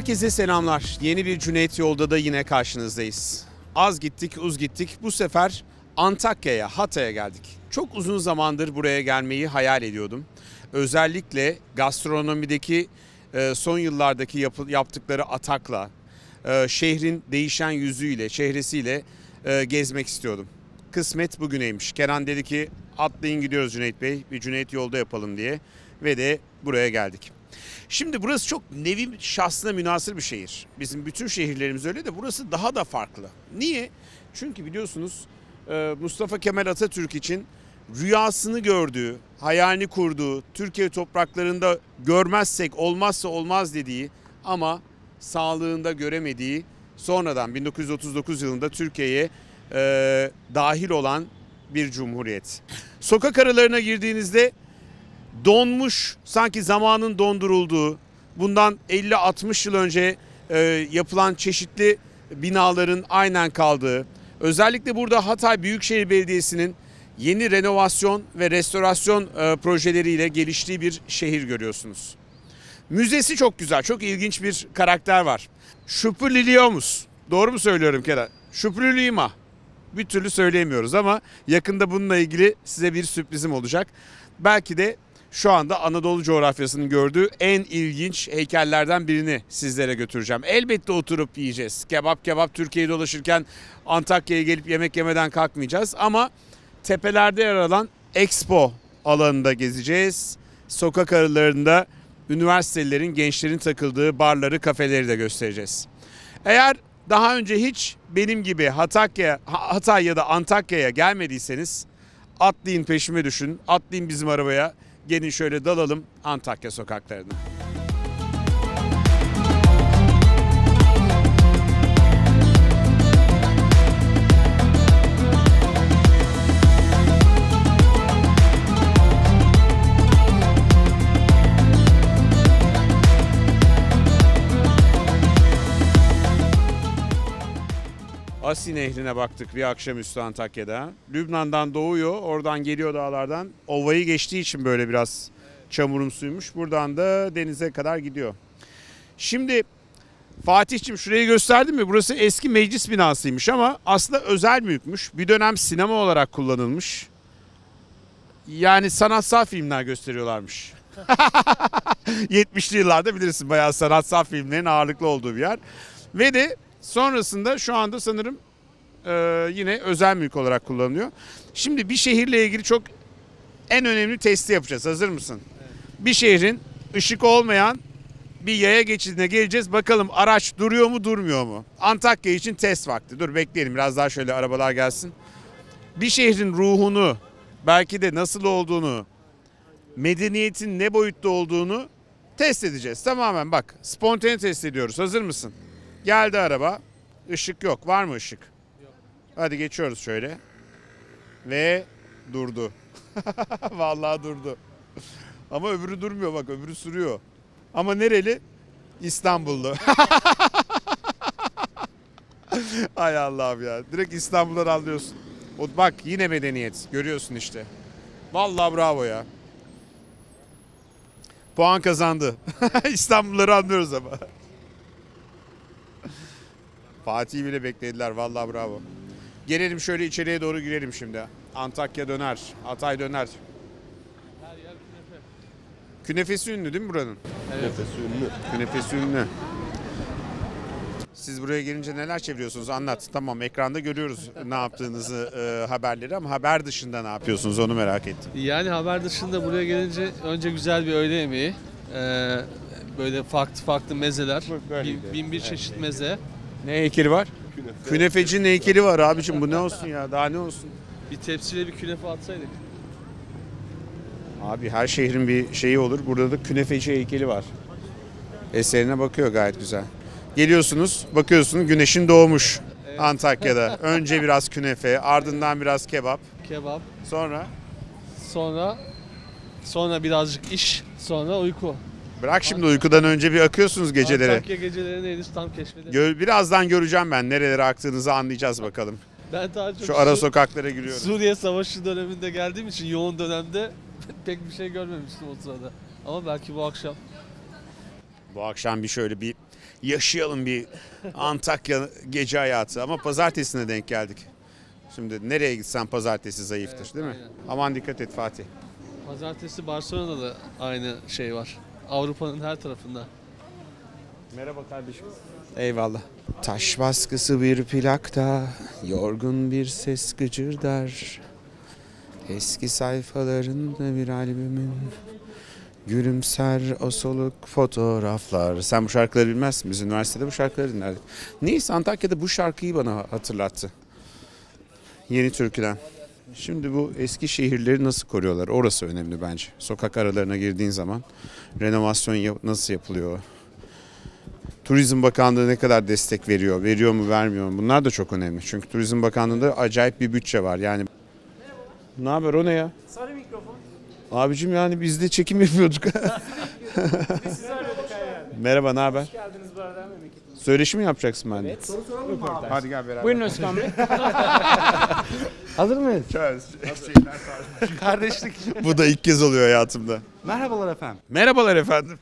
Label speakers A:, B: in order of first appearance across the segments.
A: Herkese selamlar. Yeni bir Cüneyt Yolda da yine karşınızdayız. Az gittik, uz gittik. Bu sefer Antakya'ya, Hatay'a geldik. Çok uzun zamandır buraya gelmeyi hayal ediyordum. Özellikle gastronomideki e, son yıllardaki yaptıkları atakla, e, şehrin değişen yüzüyle, çehresiyle e, gezmek istiyordum. Kısmet bugüneymiş. Kenan dedi ki atlayın gidiyoruz Cüneyt Bey. Bir Cüneyt yolda yapalım diye. Ve de buraya geldik. Şimdi burası çok nevi şahsına münasır bir şehir. Bizim bütün şehirlerimiz öyle de burası daha da farklı. Niye? Çünkü biliyorsunuz e, Mustafa Kemal Atatürk için rüyasını gördüğü, hayalini kurduğu, Türkiye topraklarında görmezsek olmazsa olmaz dediği ama sağlığında göremediği sonradan 1939 yılında Türkiye'ye e, dahil olan bir cumhuriyet. Sokak aralarına girdiğinizde donmuş sanki zamanın dondurulduğu bundan 50-60 yıl önce e, yapılan çeşitli binaların aynen kaldığı özellikle burada Hatay Büyükşehir Belediyesi'nin yeni renovasyon ve restorasyon e, projeleriyle geliştiği bir şehir görüyorsunuz. Müzesi çok güzel, çok ilginç bir karakter var. Şupuliliomus. Doğru mu söylüyorum Kerem? Şupulilima. Bir türlü söyleyemiyoruz ama yakında bununla ilgili size bir sürprizim olacak. Belki de şu anda Anadolu coğrafyasının gördüğü en ilginç heykellerden birini sizlere götüreceğim. Elbette oturup yiyeceğiz. Kebap kebap Türkiye'yi dolaşırken Antakya'ya gelip yemek yemeden kalkmayacağız ama tepelerde yer alan Expo alanında gezeceğiz. Sokak aralarında üniversitelerin, gençlerin takıldığı barları, kafeleri de göstereceğiz. Eğer daha önce hiç benim gibi Hatay, Hatay ya da Antakya'ya gelmediyseniz atlayın peşime düşün. Atlayın bizim arabaya. Gelin şöyle dalalım Antakya sokaklarına. Asi Nehri'ne baktık bir akşamüstü Antakya'da. Lübnan'dan doğuyor, oradan geliyor dağlardan. Ovayı geçtiği için böyle biraz çamurumsuymuş. Buradan da denize kadar gidiyor. Şimdi Fatih'cim şurayı gösterdim mi? Burası eski meclis binasıymış ama aslında özel mülkmüş. Bir dönem sinema olarak kullanılmış. Yani sanatsal filmler gösteriyorlarmış. 70'li yıllarda bilirsin bayağı sanatsal filmlerin ağırlıklı olduğu bir yer. Ve de sonrasında şu anda sanırım e, yine özel mülk olarak kullanılıyor. Şimdi bir şehirle ilgili çok en önemli testi yapacağız. Hazır mısın? Bir şehrin ışık olmayan bir yaya geçidine geleceğiz. Bakalım araç duruyor mu durmuyor mu? Antakya için test vakti. Dur bekleyelim biraz daha şöyle arabalar gelsin. Bir şehrin ruhunu belki de nasıl olduğunu medeniyetin ne boyutta olduğunu test edeceğiz. Tamamen bak spontane test ediyoruz. Hazır mısın? Geldi araba. Işık yok. Var mı ışık? Yok. Hadi geçiyoruz şöyle. Ve durdu. Vallahi durdu. Ama öbürü durmuyor bak öbürü sürüyor. Ama nereli? İstanbullu. Ay Allah'ım ya. Direkt İstanbul'dan anlıyorsun. O bak yine medeniyet. Görüyorsun işte. Vallahi bravo ya. Puan kazandı. İstanbulluları anlıyoruz ama. Fatih bile beklediler. Vallahi bravo. Gelelim şöyle içeriye doğru girelim şimdi. Antakya döner. Hatay döner. Künefesi ünlü değil mi buranın?
B: Nefesi ünlü.
A: Künefesi ünlü. Siz buraya gelince neler çeviriyorsunuz anlat. Tamam ekranda görüyoruz ne yaptığınızı e, haberleri ama haber dışında ne yapıyorsunuz onu merak ettim.
C: Yani haber dışında buraya gelince önce güzel bir öğle yemeği. Ee, böyle farklı farklı mezeler. Bin, bin bir çeşit meze.
A: Ne heykeli var?
B: Künefe.
A: Künefecinin heykeli var abicim bu ne olsun ya daha ne olsun.
C: Bir tepsiyle bir künefe atsaydık.
A: Abi her şehrin bir şeyi olur. Burada da künefeci heykeli var. Eserine bakıyor gayet güzel. Geliyorsunuz, bakıyorsunuz güneşin doğmuş Antakya'da. Önce biraz künefe, ardından biraz kebap.
C: Kebap.
A: Sonra
C: Sonra sonra birazcık iş. Sonra uyku.
A: Bırak şimdi uykudan önce bir akıyorsunuz geceleri.
C: Antakya gecelerini henüz tam keşfedemedim.
A: Gö- Birazdan göreceğim ben nerelere aktığınızı anlayacağız bakalım.
C: ben daha çok
A: Şu ara
C: Su-
A: sokaklara giriyorum.
C: Suriye Savaşı döneminde geldiğim için yoğun dönemde pek bir şey görmemiştim o sırada. Ama belki bu akşam
A: Bu akşam bir şöyle bir yaşayalım bir Antakya gece hayatı ama pazartesine denk geldik. Şimdi nereye gitsen pazartesi zayıftır
C: Evet,
A: değil mi?
C: aynen.
A: Aman dikkat et Fatih.
C: Pazartesi Barcelona'da da aynı şey var. Avrupa'nın her tarafında.
A: Merhaba kardeşim. Eyvallah. Taş baskısı bir plakta, yorgun bir ses gıcırdar. Eski sayfalarında bir albümün gülümser o soluk fotoğraflar. Sen bu şarkıları bilmezsin. Biz üniversitede bu şarkıları dinlerdik. Neyse Antakya'da bu şarkıyı bana hatırlattı. Yeni türküden. Şimdi bu eski şehirleri nasıl koruyorlar? Orası önemli bence. Sokak aralarına girdiğin zaman renovasyon nasıl yapılıyor? Turizm Bakanlığı ne kadar destek veriyor, veriyor mu vermiyor mu? Bunlar da çok önemli. Çünkü Turizm Bakanlığı'nda acayip bir bütçe var. Yani ne haber o ne ya?
B: Sarı mikrofon.
A: Abicim yani biz de çekim yapıyorduk. Merhaba ne haber?
B: Hoş geldiniz bu arada.
A: Söyleşi mi yapacaksın benimle?
B: Soru soralım mı abi?
A: Hadi gel beraber.
B: Buyurun Özkan Bey. Hazır mıyız?
D: Kardeşlik.
A: Bu da ilk kez oluyor hayatımda.
D: Merhabalar efendim.
A: Merhabalar efendim.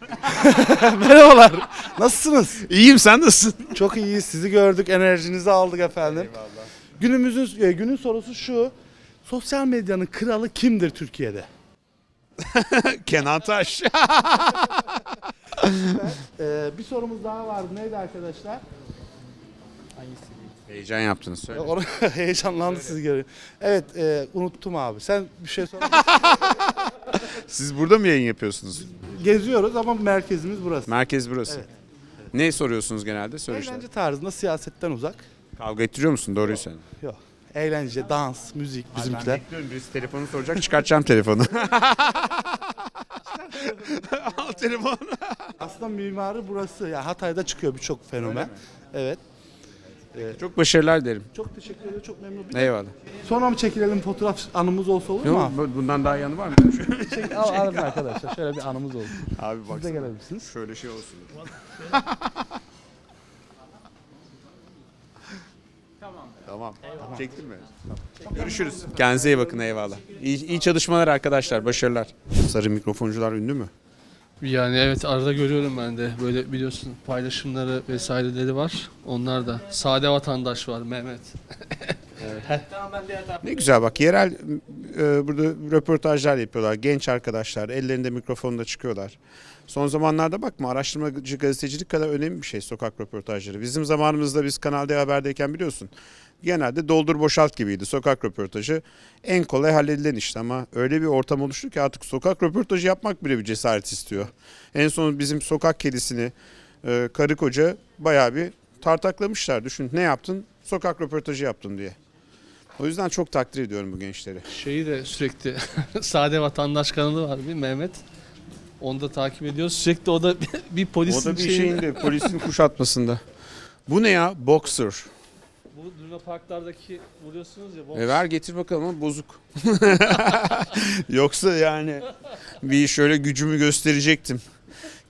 D: Merhabalar. Nasılsınız?
A: İyiyim sen nasılsın?
D: Çok iyiyiz. Sizi gördük. Enerjinizi aldık efendim. Günümüzün e, günün sorusu şu. Sosyal medyanın kralı kimdir Türkiye'de?
A: Kenan Taş.
D: Ee, bir sorumuz daha vardı. Neydi arkadaşlar?
A: Heyecan yaptınız söyle.
D: Onu heyecanlandı sizi görüyor. Evet, e, unuttum abi. Sen bir şey sor.
A: Siz burada mı yayın yapıyorsunuz?
D: Geziyoruz ama merkezimiz burası.
A: Merkez burası.
D: Evet.
A: Ne soruyorsunuz genelde? Söyleşiler.
D: Eğlence tarzında siyasetten uzak.
A: Kavga ettiriyor musun? Doğruyu söyle.
D: Yok. Eğlence, dans, müzik bizimkiler.
A: bekliyorum birisi telefonu soracak çıkartacağım telefonu. Al telefonu.
D: Aslında mimarı burası. Yani Hatay'da çıkıyor birçok fenomen. Evet.
A: Çok başarılar derim.
D: Çok teşekkür ederim. Çok memnun oldum.
A: Eyvallah.
D: Sonra mı çekilelim fotoğraf anımız olsa olur mu?
A: Yok,
D: abi?
A: bu- bundan daha yanı var mı?
D: Çek, al, alın arkadaşlar. Şöyle bir anımız olsun.
A: Abi
D: Siz de
A: baksana.
D: gelebilirsiniz.
A: Şöyle şey olsun. Tamam. Tamam. Çektin mi? Görüşürüz. Kendinize iyi bakın eyvallah. İyi, iyi çalışmalar arkadaşlar. Başarılar. Sarı mikrofoncular ünlü mü?
C: Yani evet arada görüyorum ben de böyle biliyorsun paylaşımları vesaireleri var. Onlar da sade vatandaş var Mehmet.
B: Tamam tarafa.
A: Ne güzel bak yerel e, burada röportajlar yapıyorlar. Genç arkadaşlar ellerinde mikrofonla çıkıyorlar. Son zamanlarda bakma araştırmacı gazetecilik kadar önemli bir şey sokak röportajları. Bizim zamanımızda biz Kanal D Haber'deyken biliyorsun genelde doldur boşalt gibiydi sokak röportajı. En kolay halledilen işte ama öyle bir ortam oluştu ki artık sokak röportajı yapmak bile bir cesaret istiyor. En son bizim sokak kedisini e, karı koca bayağı bir tartaklamışlar. Düşün ne yaptın? Sokak röportajı yaptın diye. O yüzden çok takdir ediyorum bu gençleri.
C: Şeyi de sürekli sade vatandaş kanalı var bir Mehmet. Onu da takip ediyoruz. Sürekli o da bir polisin
A: O da bir
C: şeyinde-
A: şeyinde polisin kuşatmasında. Bu ne ya? Boxer.
C: Bu Luna Parklardaki vuruyorsunuz ya. boks.
A: E ver getir bakalım ama bozuk. Yoksa yani bir şöyle gücümü gösterecektim.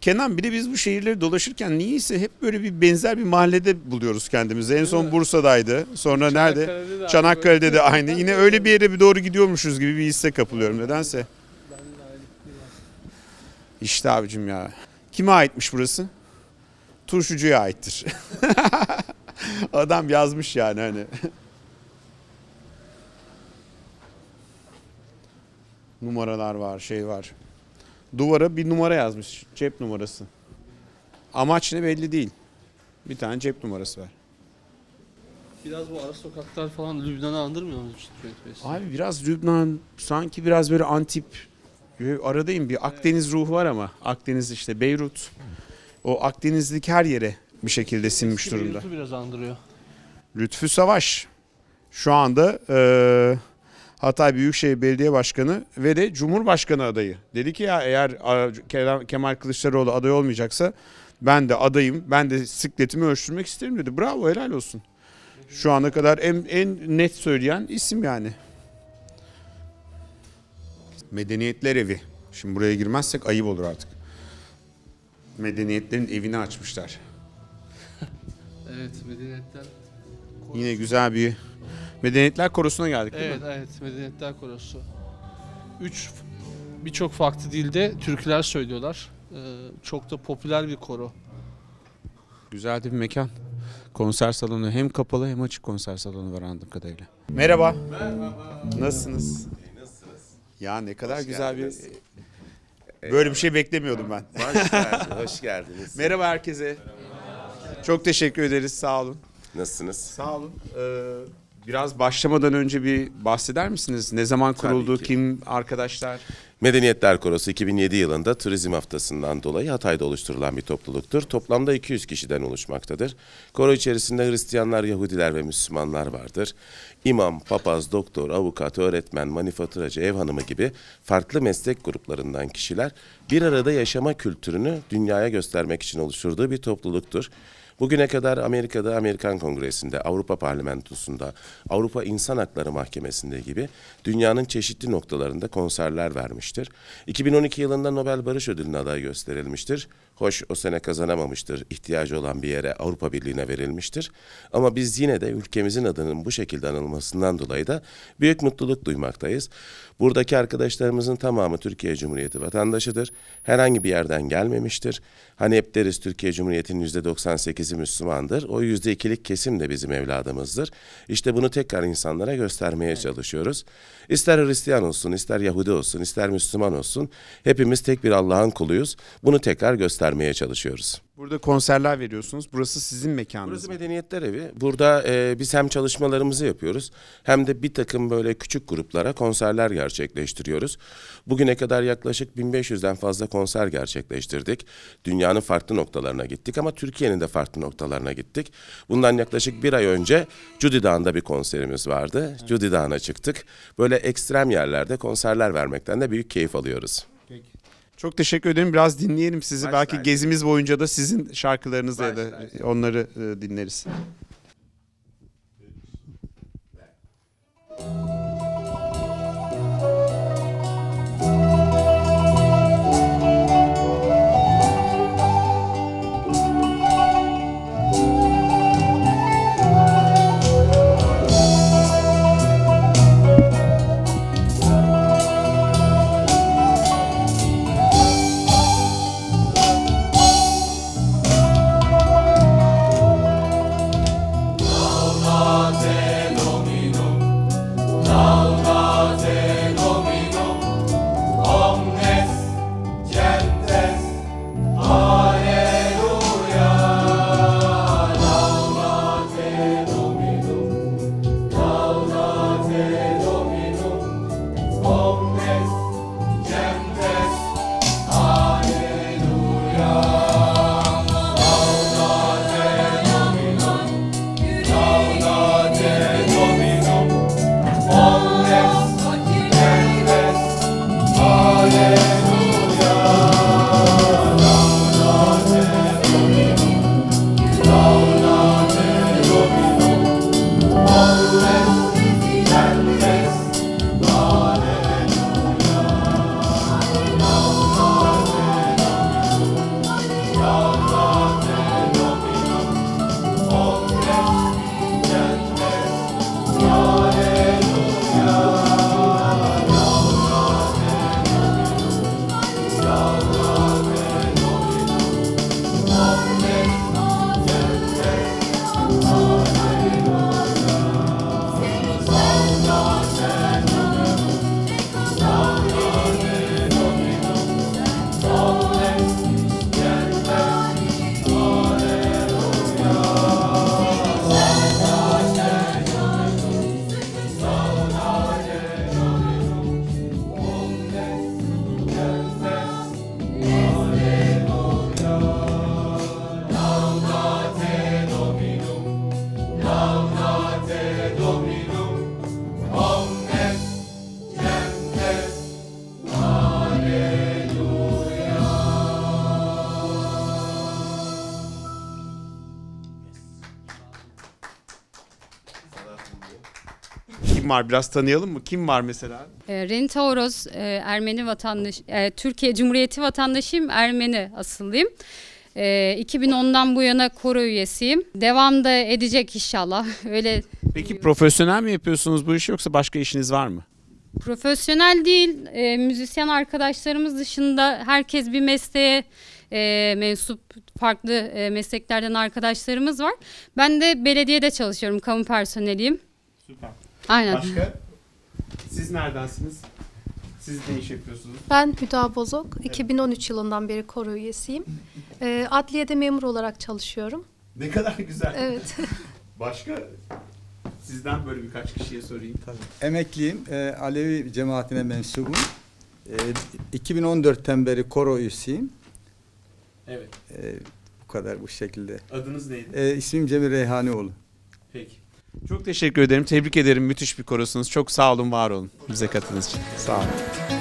A: Kenan bir de biz bu şehirleri dolaşırken niyeyse hep böyle bir benzer bir mahallede buluyoruz kendimizi. En son? Bursa'daydı. Sonra nerede?
C: Çanakkale'de de abi
A: Çanakkale'de de aynı. Yine öyle bir yere bir doğru gidiyormuşuz gibi bir hisse kapılıyorum nedense. İşte abicim ya. Kime aitmiş burası? Turşucuya aittir. Adam yazmış yani hani. Numaralar var, şey var. Duvara bir numara yazmış. Cep numarası. Amaç ne belli değil. Bir tane cep numarası var.
C: Biraz bu ara sokaklar falan Lübnan'ı andırmıyor mu?
A: Abi biraz Lübnan sanki biraz böyle Antip böyle aradayım bir Akdeniz ruhu var ama Akdeniz işte Beyrut o Akdeniz'deki her yere bir şekilde sinmiş durumda.
C: Beyrut'u biraz andırıyor.
A: Lütfü Savaş şu anda eee, Hatay Büyükşehir Belediye Başkanı ve de Cumhurbaşkanı adayı. Dedi ki ya eğer Kemal Kılıçdaroğlu aday olmayacaksa ben de adayım. Ben de sikletimi ölçtürmek isterim dedi. Bravo helal olsun. Şu ana kadar en, en net söyleyen isim yani. Medeniyetler Evi. Şimdi buraya girmezsek ayıp olur artık. Medeniyetlerin evini açmışlar.
C: Evet medeniyetler.
A: Yine güzel bir Medeniyetler Korosu'na geldik değil
C: Evet
A: mi?
C: evet medeniyetler korosu. Üç birçok farklı dilde türküler söylüyorlar. Ee, çok da popüler bir koro.
A: Güzel de bir mekan. Konser salonu hem kapalı hem açık konser salonu var anladığım kadarıyla. Merhaba. Merhaba. Nasılsınız? Ya ne kadar güzel bir... Böyle bir şey beklemiyordum ben.
E: Hoş geldiniz. Hoş geldiniz.
A: Merhaba herkese. Çok teşekkür ederiz. Sağ olun.
E: Nasılsınız?
A: Sağ olun. Ee, biraz başlamadan önce bir bahseder misiniz? Ne zaman kuruldu?
E: ki.
A: Kim arkadaşlar?
E: Medeniyetler Korosu 2007 yılında Turizm Haftası'ndan dolayı Hatay'da oluşturulan bir topluluktur. Toplamda 200 kişiden oluşmaktadır. Koro içerisinde Hristiyanlar, Yahudiler ve Müslümanlar vardır. İmam, papaz, doktor, avukat, öğretmen, manifaturacı, ev hanımı gibi farklı meslek gruplarından kişiler bir arada yaşama kültürünü dünyaya göstermek için oluşturduğu bir topluluktur. Bugüne kadar Amerika'da Amerikan Kongresi'nde, Avrupa Parlamentosu'nda, Avrupa İnsan Hakları Mahkemesi'nde gibi dünyanın çeşitli noktalarında konserler vermiştir. 2012 yılında Nobel Barış Ödülü'ne aday gösterilmiştir. Hoş o sene kazanamamıştır. İhtiyacı olan bir yere Avrupa Birliği'ne verilmiştir. Ama biz yine de ülkemizin adının bu şekilde anılmasından dolayı da büyük mutluluk duymaktayız. Buradaki arkadaşlarımızın tamamı Türkiye Cumhuriyeti vatandaşıdır. Herhangi bir yerden gelmemiştir. Hani hep deriz Türkiye Cumhuriyeti'nin %98'i Müslümandır. O %2'lik kesim de bizim evladımızdır. İşte bunu tekrar insanlara göstermeye çalışıyoruz. İster Hristiyan olsun, ister Yahudi olsun, ister Müslüman olsun. Hepimiz tek bir Allah'ın kuluyuz. Bunu tekrar göstermeye çalışıyoruz.
A: Burada konserler veriyorsunuz. Burası sizin mekanınız.
E: Burası? Medeniyetler Evi. Burada e, biz hem çalışmalarımızı yapıyoruz hem de bir takım böyle küçük gruplara konserler gerçekleştiriyoruz. Bugüne kadar yaklaşık 1500'den fazla konser gerçekleştirdik. Dünyanın farklı noktalarına gittik ama Türkiye'nin de farklı noktalarına gittik. Bundan yaklaşık bir ay önce Cudi Dağı'nda bir konserimiz vardı. Cudi Dağı'na çıktık. Böyle ekstrem yerlerde konserler vermekten de büyük keyif alıyoruz.
A: Çok teşekkür ederim. Biraz dinleyelim sizi.
E: Baş
A: Belki
E: tacı.
A: gezimiz boyunca da sizin şarkılarınızla ya
E: Baş
A: da
E: tacı.
A: onları e, dinleriz. Kim var? Biraz tanıyalım mı? Kim var mesela?
F: E, Renita Oroz, e, Ermeni vatandaş, e, Türkiye Cumhuriyeti vatandaşıyım, Ermeni asıllıyım. E, 2010'dan bu yana koro üyesiyim. Devam da edecek inşallah. Öyle
A: Peki profesyonel mi yapıyorsunuz bu işi yoksa başka işiniz var mı?
F: profesyonel değil, e, müzisyen arkadaşlarımız dışında herkes bir mesleğe e, mensup farklı e, mesleklerden arkadaşlarımız var. Ben de belediyede çalışıyorum, kamu personeliyim.
A: Süper.
F: Aynen.
A: Başka? Siz neredensiniz? Siz ne iş yapıyorsunuz?
G: Ben Hüda Bozok. 2013 yılından beri koro üyesiyim. Ee, adliyede memur olarak çalışıyorum.
A: Ne kadar güzel.
G: Evet.
A: Başka? Sizden böyle birkaç kişiye sorayım.
H: Emekliyim. Ee, Alevi cemaatine mensubum. Ee, 2014'ten beri koro üyesiyim.
A: Evet.
H: Ee, bu kadar bu şekilde.
A: Adınız neydi?
H: Ee, ismim Cemil Reyhanioğlu.
A: Peki. Çok teşekkür ederim. Tebrik ederim. Müthiş bir korosunuz. Çok sağ olun, var olun. Bize katıldığınız için. Sağ olun.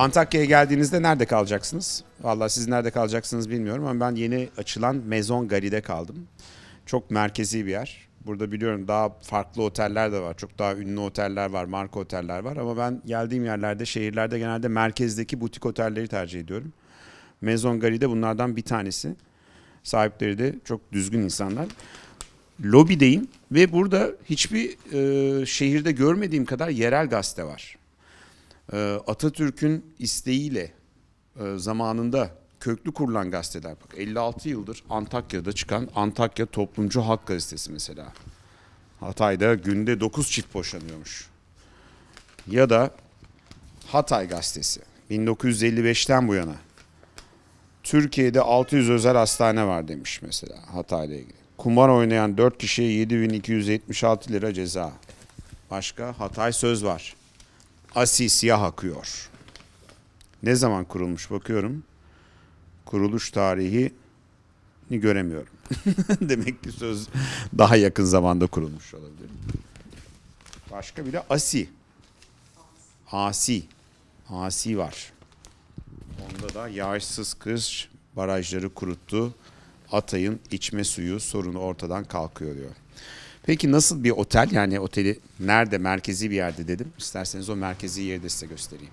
A: Antakya'ya geldiğinizde nerede kalacaksınız? Vallahi siz nerede kalacaksınız bilmiyorum ama ben yeni açılan Maison Gari'de kaldım. Çok merkezi bir yer. Burada biliyorum daha farklı oteller de var. Çok daha ünlü oteller var, marka oteller var. Ama ben geldiğim yerlerde, şehirlerde genelde merkezdeki butik otelleri tercih ediyorum. Maison Gari de bunlardan bir tanesi. Sahipleri de çok düzgün insanlar. Lobideyim ve burada hiçbir e, şehirde görmediğim kadar yerel gazete var. Ee, Atatürk'ün isteğiyle e, zamanında köklü kurulan gazeteler. Bak 56 yıldır Antakya'da çıkan Antakya Toplumcu Halk Gazetesi mesela. Hatay'da günde 9 çift boşanıyormuş. Ya da Hatay Gazetesi 1955'ten bu yana. Türkiye'de 600 özel hastane var demiş mesela Hatay'la ilgili. Kumar oynayan 4 kişiye 7276 lira ceza. Başka Hatay Söz var. Asi siyah akıyor. Ne zaman kurulmuş bakıyorum. Kuruluş tarihi göremiyorum. Demek ki söz daha yakın zamanda kurulmuş olabilir. Başka bir de Asi. Asi. Asi var. Onda da yağışsız kış barajları kuruttu. Atay'ın içme suyu sorunu ortadan kalkıyor diyor. Peki nasıl bir otel? Yani oteli nerede? Merkezi bir yerde dedim. İsterseniz o merkezi yeri de size göstereyim.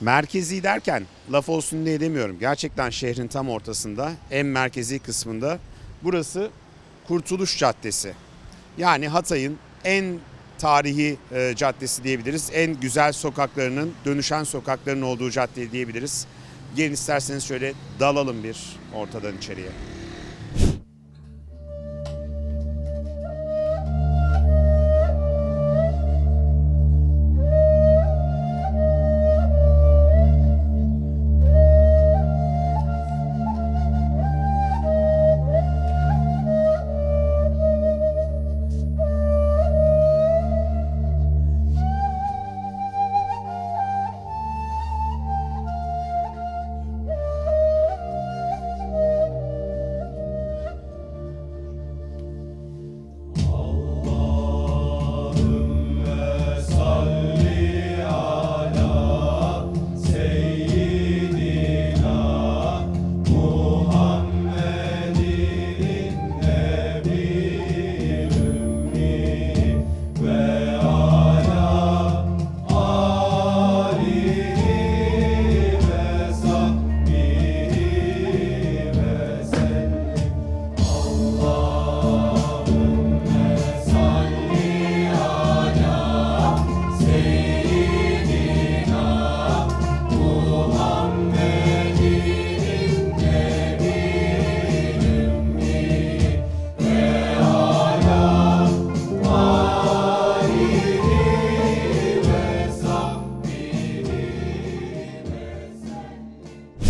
A: Merkezi derken laf olsun diye demiyorum. Gerçekten şehrin tam ortasında, en merkezi kısmında. Burası Kurtuluş Caddesi. Yani Hatay'ın en tarihi e, caddesi diyebiliriz. En güzel sokaklarının, dönüşen sokakların olduğu cadde diyebiliriz. Gelin isterseniz şöyle dalalım bir ortadan içeriye.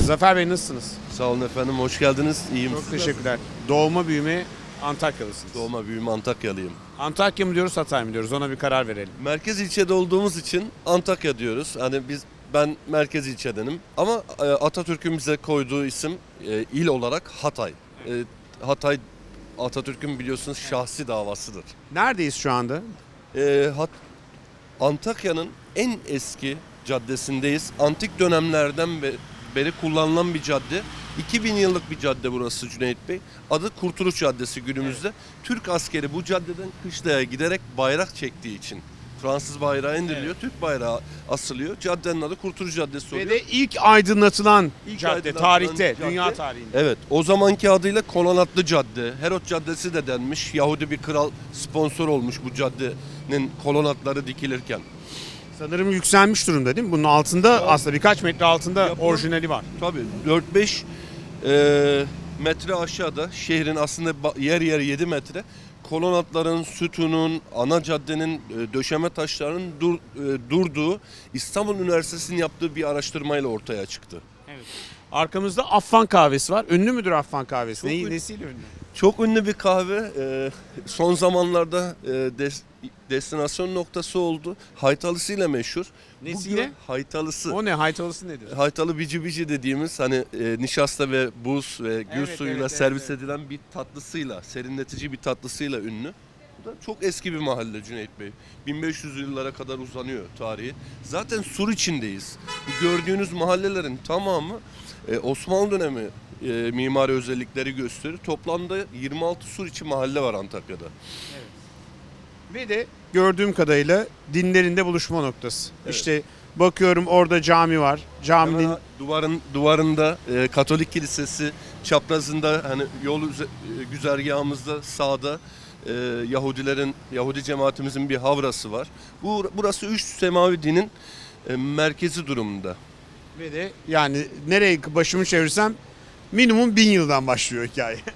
A: Zafer Bey nasılsınız?
I: Sağ olun efendim, hoş geldiniz. İyiyim.
A: Çok teşekkürler. Doğma büyüme Antakyalısınız.
I: Doğma büyüme Antakyalıyım.
A: Antakya mı diyoruz Hatay mı diyoruz ona bir karar verelim.
I: Merkez ilçede olduğumuz için Antakya diyoruz. Hani biz ben merkez ilçedenim. Ama e, Atatürk'ün bize koyduğu isim e, il olarak Hatay. E, Hatay Atatürk'ün biliyorsunuz şahsi davasıdır.
A: Neredeyiz şu anda?
I: E, Hat- Antakya'nın en eski caddesindeyiz. Antik dönemlerden be- beri kullanılan bir cadde. 2000 yıllık bir cadde burası Cüneyt Bey. Adı Kurtuluş Caddesi günümüzde. Türk askeri bu caddeden kışlaya giderek bayrak çektiği için Fransız bayrağı indiriliyor, Türk bayrağı asılıyor. Caddenin adı Kurtuluş Caddesi
A: Ve
I: oluyor.
A: de ilk aydınlatılan
I: İlk
A: cadde
I: aydınlatılan
A: tarihte,
I: cadde.
A: dünya tarihinde.
I: Evet, o zamanki adıyla Kolonatlı Cadde, Herod Caddesi de denmiş. Yahudi bir kral sponsor olmuş bu caddenin kolonatları dikilirken.
A: Sanırım yükselmiş durumda değil mi? Bunun altında aslında birkaç metre altında
I: Yapılan-
A: orijinali var.
I: Tabii 4-5 e, metre aşağıda şehrin aslında yer yer 7 metre kolonatların, sütunun, ana caddenin e, döşeme taşlarının dur- e, durduğu İstanbul Üniversitesi'nin yaptığı bir araştırmayla ortaya çıktı.
A: Arkamızda Affan kahvesi var. Ünlü müdür Affan kahvesi?
I: Çok
A: Neyi,
I: ün-
A: nesiyle ünlü?
I: Çok ünlü bir kahve. e, son zamanlarda destinasyon noktası oldu. Haytalısıyla meşhur.
A: Nesiyle?
I: Bugün haytalısı.
A: O ne? Haytalısı nedir?
I: Haytalı bici bici dediğimiz hani e, nişasta ve buz ve gül
A: Evet,
I: suyuyla
A: evet,
I: servis
A: evet,
I: edilen bir tatlısıyla, serinletici bir tatlısıyla ünlü. Bu da çok eski bir mahalle Cüneyt Bey. 1500 yıllara kadar uzanıyor tarihi. Zaten sur içindeyiz. Bu gördüğünüz mahallelerin tamamı e, Osmanlı dönemi e, mimari özellikleri gösterir. Toplamda 26 sur içi mahalle var Antakya'da.
A: Ve de gördüğüm kadarıyla dinlerinde buluşma noktası.
I: Evet.
A: İşte bakıyorum orada cami var. Caminin
I: Hemen duvarın duvarında e, Katolik Kilisesi çaprazında hani yol üze- e, güzergahımızda sağda e, Yahudilerin Yahudi cemaatimizin bir havrası var. Bu burası üç semavi dinin e, merkezi durumunda.
A: ve de yani nereye başımı çevirsem minimum bin yıldan başlıyor hikaye.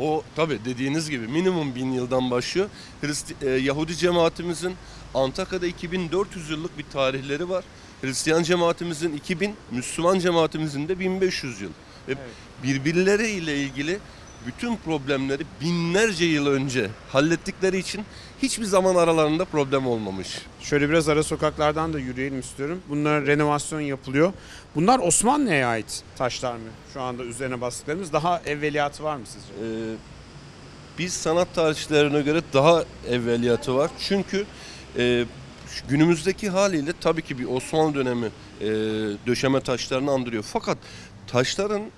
I: O tabi dediğiniz gibi minimum bin yıldan başlıyor. Hristi- e, Yahudi cemaatimizin Antakya'da 2400 yıllık bir tarihleri var. Hristiyan cemaatimizin 2000, Müslüman cemaatimizin de 1500 yıl. Ve birbirleriyle ilgili bütün problemleri binlerce yıl önce hallettikleri için hiçbir zaman aralarında problem olmamış.
A: Şöyle biraz ara sokaklardan da yürüyelim istiyorum. Bunlar renovasyon yapılıyor. Bunlar Osmanlı'ya ait taşlar mı? Şu anda üzerine bastıklarımız. Daha evveliyatı var mı sizce?
I: Ee, biz sanat tarihçilerine göre daha evveliyatı var. Çünkü e, günümüzdeki haliyle tabii ki bir Osmanlı dönemi e, döşeme taşlarını andırıyor. Fakat taşların e,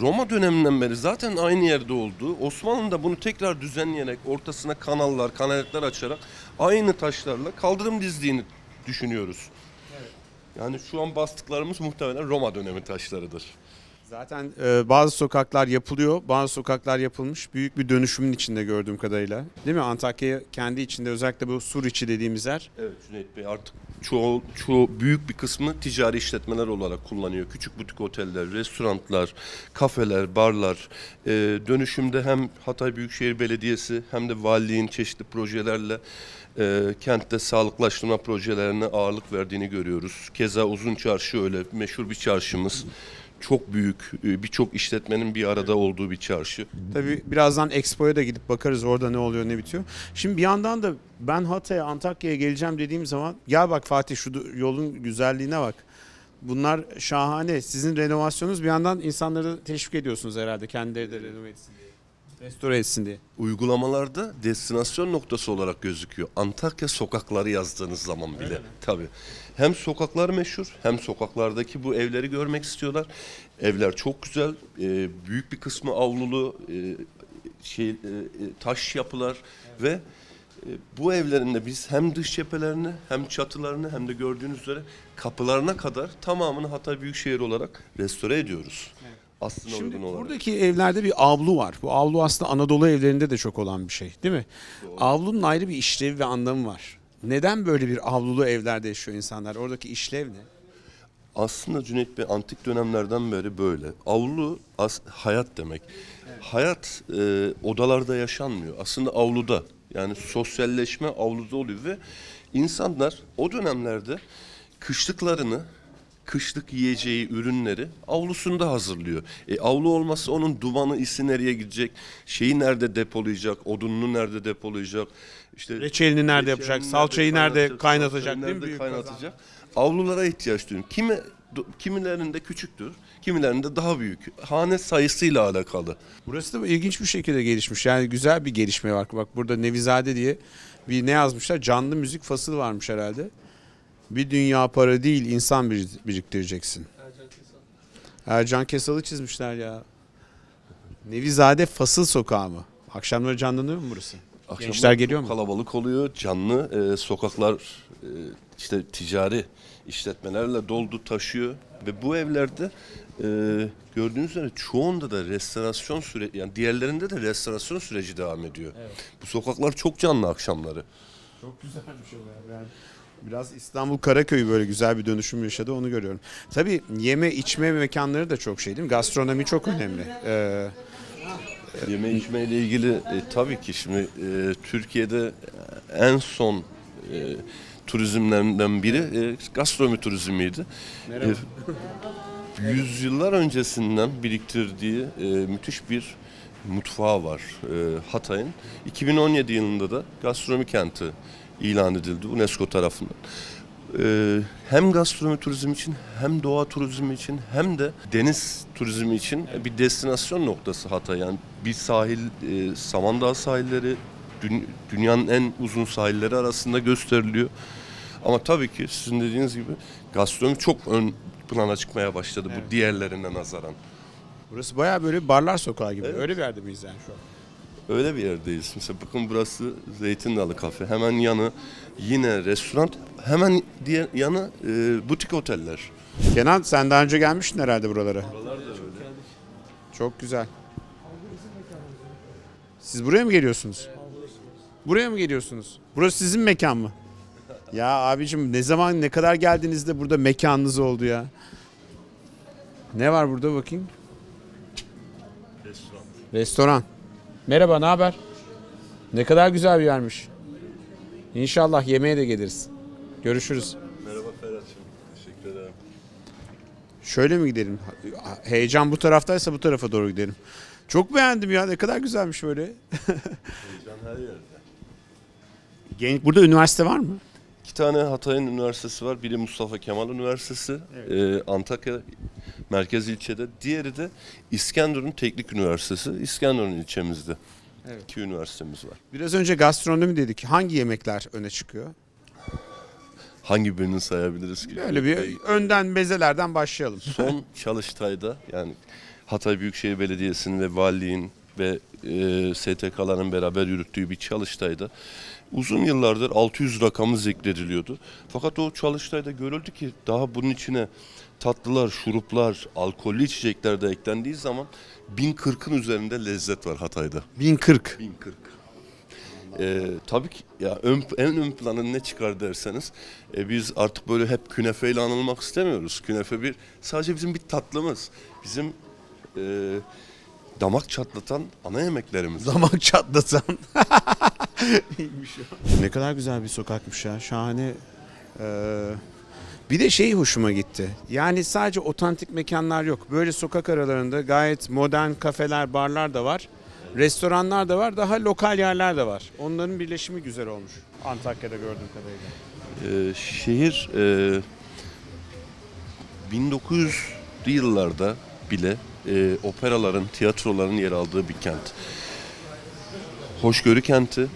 I: Roma döneminden beri zaten aynı yerde olduğu, Osmanlı da bunu tekrar düzenleyerek ortasına kanallar, kanaletler açarak aynı taşlarla kaldırım dizdiğini düşünüyoruz. Yani şu an bastıklarımız muhtemelen Roma dönemi taşlarıdır.
A: Zaten e, bazı sokaklar yapılıyor, bazı sokaklar yapılmış. Büyük bir dönüşümün içinde gördüğüm kadarıyla. Değil mi? Antakya kendi içinde özellikle bu sur içi dediğimiz yer.
I: Evet Cüneyt Bey artık çoğu, çoğu büyük bir kısmı ticari işletmeler olarak kullanıyor. Küçük butik oteller, restoranlar, kafeler, barlar. Ee, dönüşümde hem Hatay Büyükşehir Belediyesi hem de valiliğin çeşitli projelerle e, kentte sağlıklaştırma projelerine ağırlık verdiğini görüyoruz. Keza Uzun Çarşı öyle meşhur bir çarşımız. Çok büyük, e, birçok işletmenin bir arada olduğu bir çarşı.
A: Tabii birazdan Expo'ya da gidip bakarız orada ne oluyor ne bitiyor. Şimdi bir yandan da ben Hatay'a, Antakya'ya geleceğim dediğim zaman gel bak Fatih şu yolun güzelliğine bak. Bunlar şahane. Sizin renovasyonunuz bir yandan insanları teşvik ediyorsunuz herhalde kendileri de renove etsin diye. Restore etsin diye.
I: uygulamalarda destinasyon noktası olarak gözüküyor. Antakya sokakları yazdığınız zaman bile. Tabii. Hem sokaklar meşhur hem sokaklardaki bu evleri görmek istiyorlar. Evler çok güzel. e, büyük bir kısmı avlulu e, şey e, e, taş yapılar ve e, bu evlerin de biz hem dış cephelerini hem çatılarını hem de gördüğünüz üzere kapılarına kadar tamamını Hatay Büyükşehir olarak restore ediyoruz. Aslına
A: Şimdi
I: uygun olarak.
A: buradaki evlerde bir avlu var. Bu avlu aslında Anadolu evlerinde de çok olan bir şey değil mi? Avlunun ayrı bir işlevi ve anlamı var. Neden böyle bir avlulu evlerde yaşıyor insanlar? Oradaki işlev ne?
I: Aslında Cüneyt Bey antik dönemlerden beri böyle. Avlu as- hayat demek. Hayat e, odalarda yaşanmıyor. Aslında avluda. Yani sosyalleşme avluda oluyor ve insanlar o dönemlerde kışlıklarını kışlık yiyeceği ürünleri avlusunda hazırlıyor. E, avlu olmazsa onun dumanı isi nereye gidecek? Şeyi nerede depolayacak? Odununu nerede depolayacak? İşte
A: Reçelini nerede
I: reçelini
A: yapacak? Salçayı nerede kaynatacak,
I: salçayı nerede
A: Büyük
I: kaynatacak? Avlulara ihtiyaç duyuyor. Kimi kimilerinde küçüktür, kimilerinde daha büyük. Hane sayısıyla alakalı.
A: Burası da ilginç bir şekilde gelişmiş. Yani güzel bir gelişme var. Bak burada Nevizade diye bir ne yazmışlar? Canlı müzik fasılı varmış herhalde. Bir dünya para değil insan bir- biriktireceksin. Ercan Kesal'ı çizmişler ya. Nevizade Fasıl Sokağı mı? Akşamları canlanıyor mu burası?
I: akşamlar
A: Gençler geliyor mu?
I: Kalabalık oluyor, canlı. E, sokaklar e, işte ticari işletmelerle doldu taşıyor. Ve bu evlerde e, gördüğünüz üzere çoğunda da restorasyon süre yani diğerlerinde de restorasyon süreci devam ediyor. Bu sokaklar çok canlı akşamları.
A: Çok güzelmiş o yani. Biraz İstanbul Karaköy'ü böyle güzel bir dönüşüm yaşadı onu görüyorum. Tabii yeme içme mekanları da çok şey değil mi? Gastronomi çok önemli. Ee,
I: Yeme içme ile ilgili e, tabii ki şimdi e, Türkiye'de en son e, turizmlerinden biri e, gastronomi turizmiydi. E, yüzyıllar öncesinden biriktirdiği e, müthiş bir mutfağı var e, Hatay'ın. 2017 yılında da gastronomi kenti ilan edildi UNESCO tarafından. E, hem gastronomi turizmi için hem doğa turizmi için hem de deniz turizmi için bir destinasyon noktası Hatay. Yani bir sahil, e, Samandağ sahilleri dü- dünyanın en uzun sahilleri arasında gösteriliyor. Ama tabii ki sizin dediğiniz gibi gastronomi çok ön plana çıkmaya başladı bu diğerlerine nazaran.
A: burası bayağı böyle barlar sokağı gibi. Öyle bir yerde miyiz yani şu an?
I: Öyle bir yerdeyiz. Mesela bakın burası Zeytin Dalı Kafe. Hemen yanı yine restoran. Hemen diğer yanı e, butik oteller.
A: Kenan sen daha önce gelmiştin herhalde buralara. Çok güzel. Siz buraya mı geliyorsunuz? Buraya mı geliyorsunuz? Burası sizin mekan mı? Ya abicim ne zaman ne kadar geldiğinizde burada mekanınız oldu ya. Ne var burada bakayım?
I: Restoran.
A: Restoran. Merhaba, ne haber? Ne kadar güzel bir yermiş. İnşallah yemeğe de geliriz. Görüşürüz.
I: Merhaba Ferhat'cığım. Teşekkür ederim.
A: Şöyle mi gidelim? Heyecan bu taraftaysa bu tarafa doğru gidelim. Çok beğendim ya. Ne kadar güzelmiş böyle.
I: Heyecan her yerde.
A: Genç, burada üniversite var mı?
I: Tane Hatay'ın üniversitesi var. Biri Mustafa Kemal Üniversitesi. e, Antakya merkez ilçede. Diğeri de İskenderun Teknik Üniversitesi. İskenderun ilçemizde.
A: Evet.
I: İki üniversitemiz var.
A: Biraz önce gastronomi dedik. Hangi yemekler öne çıkıyor?
I: Hangi birini sayabiliriz ki?
A: Böyle bir önden mezelerden başlayalım.
I: son çalıştayda yani Hatay Büyükşehir Belediyesi'nin ve valiliğin ve e, STK'ların beraber yürüttüğü bir çalıştayda uzun yıllardır 600 rakamı zikrediliyordu. Fakat o çalıştayda görüldü ki daha bunun içine tatlılar, şuruplar, alkollü içecekler de eklendiği zaman 1040'ın üzerinde lezzet var Hatay'da.
A: 1040.
I: 1040. Ee, tabii ki ya ön, en ön plana ne çıkar derseniz e, biz artık böyle hep künefeyle anılmak istemiyoruz. Künefe bir sadece bizim bir tatlımız. Bizim e, damak çatlatan ana yemeklerimiz.
A: Damak çatlatan. İyiymiş ya. Ne kadar güzel bir sokakmış ya. Şahane. Ee, bir de şey hoşuma gitti. Yani sadece otantik mekanlar yok. Böyle sokak aralarında gayet modern kafeler, barlar da var. Restoranlar da var. Daha lokal yerler de var. Onların birleşimi güzel olmuş. Antakya'da gördüğüm kadarıyla.
I: Ee, şehir e, 1900'lü yıllarda bile e, operaların, tiyatroların yer aldığı bir kent. Hoşgörü kenti,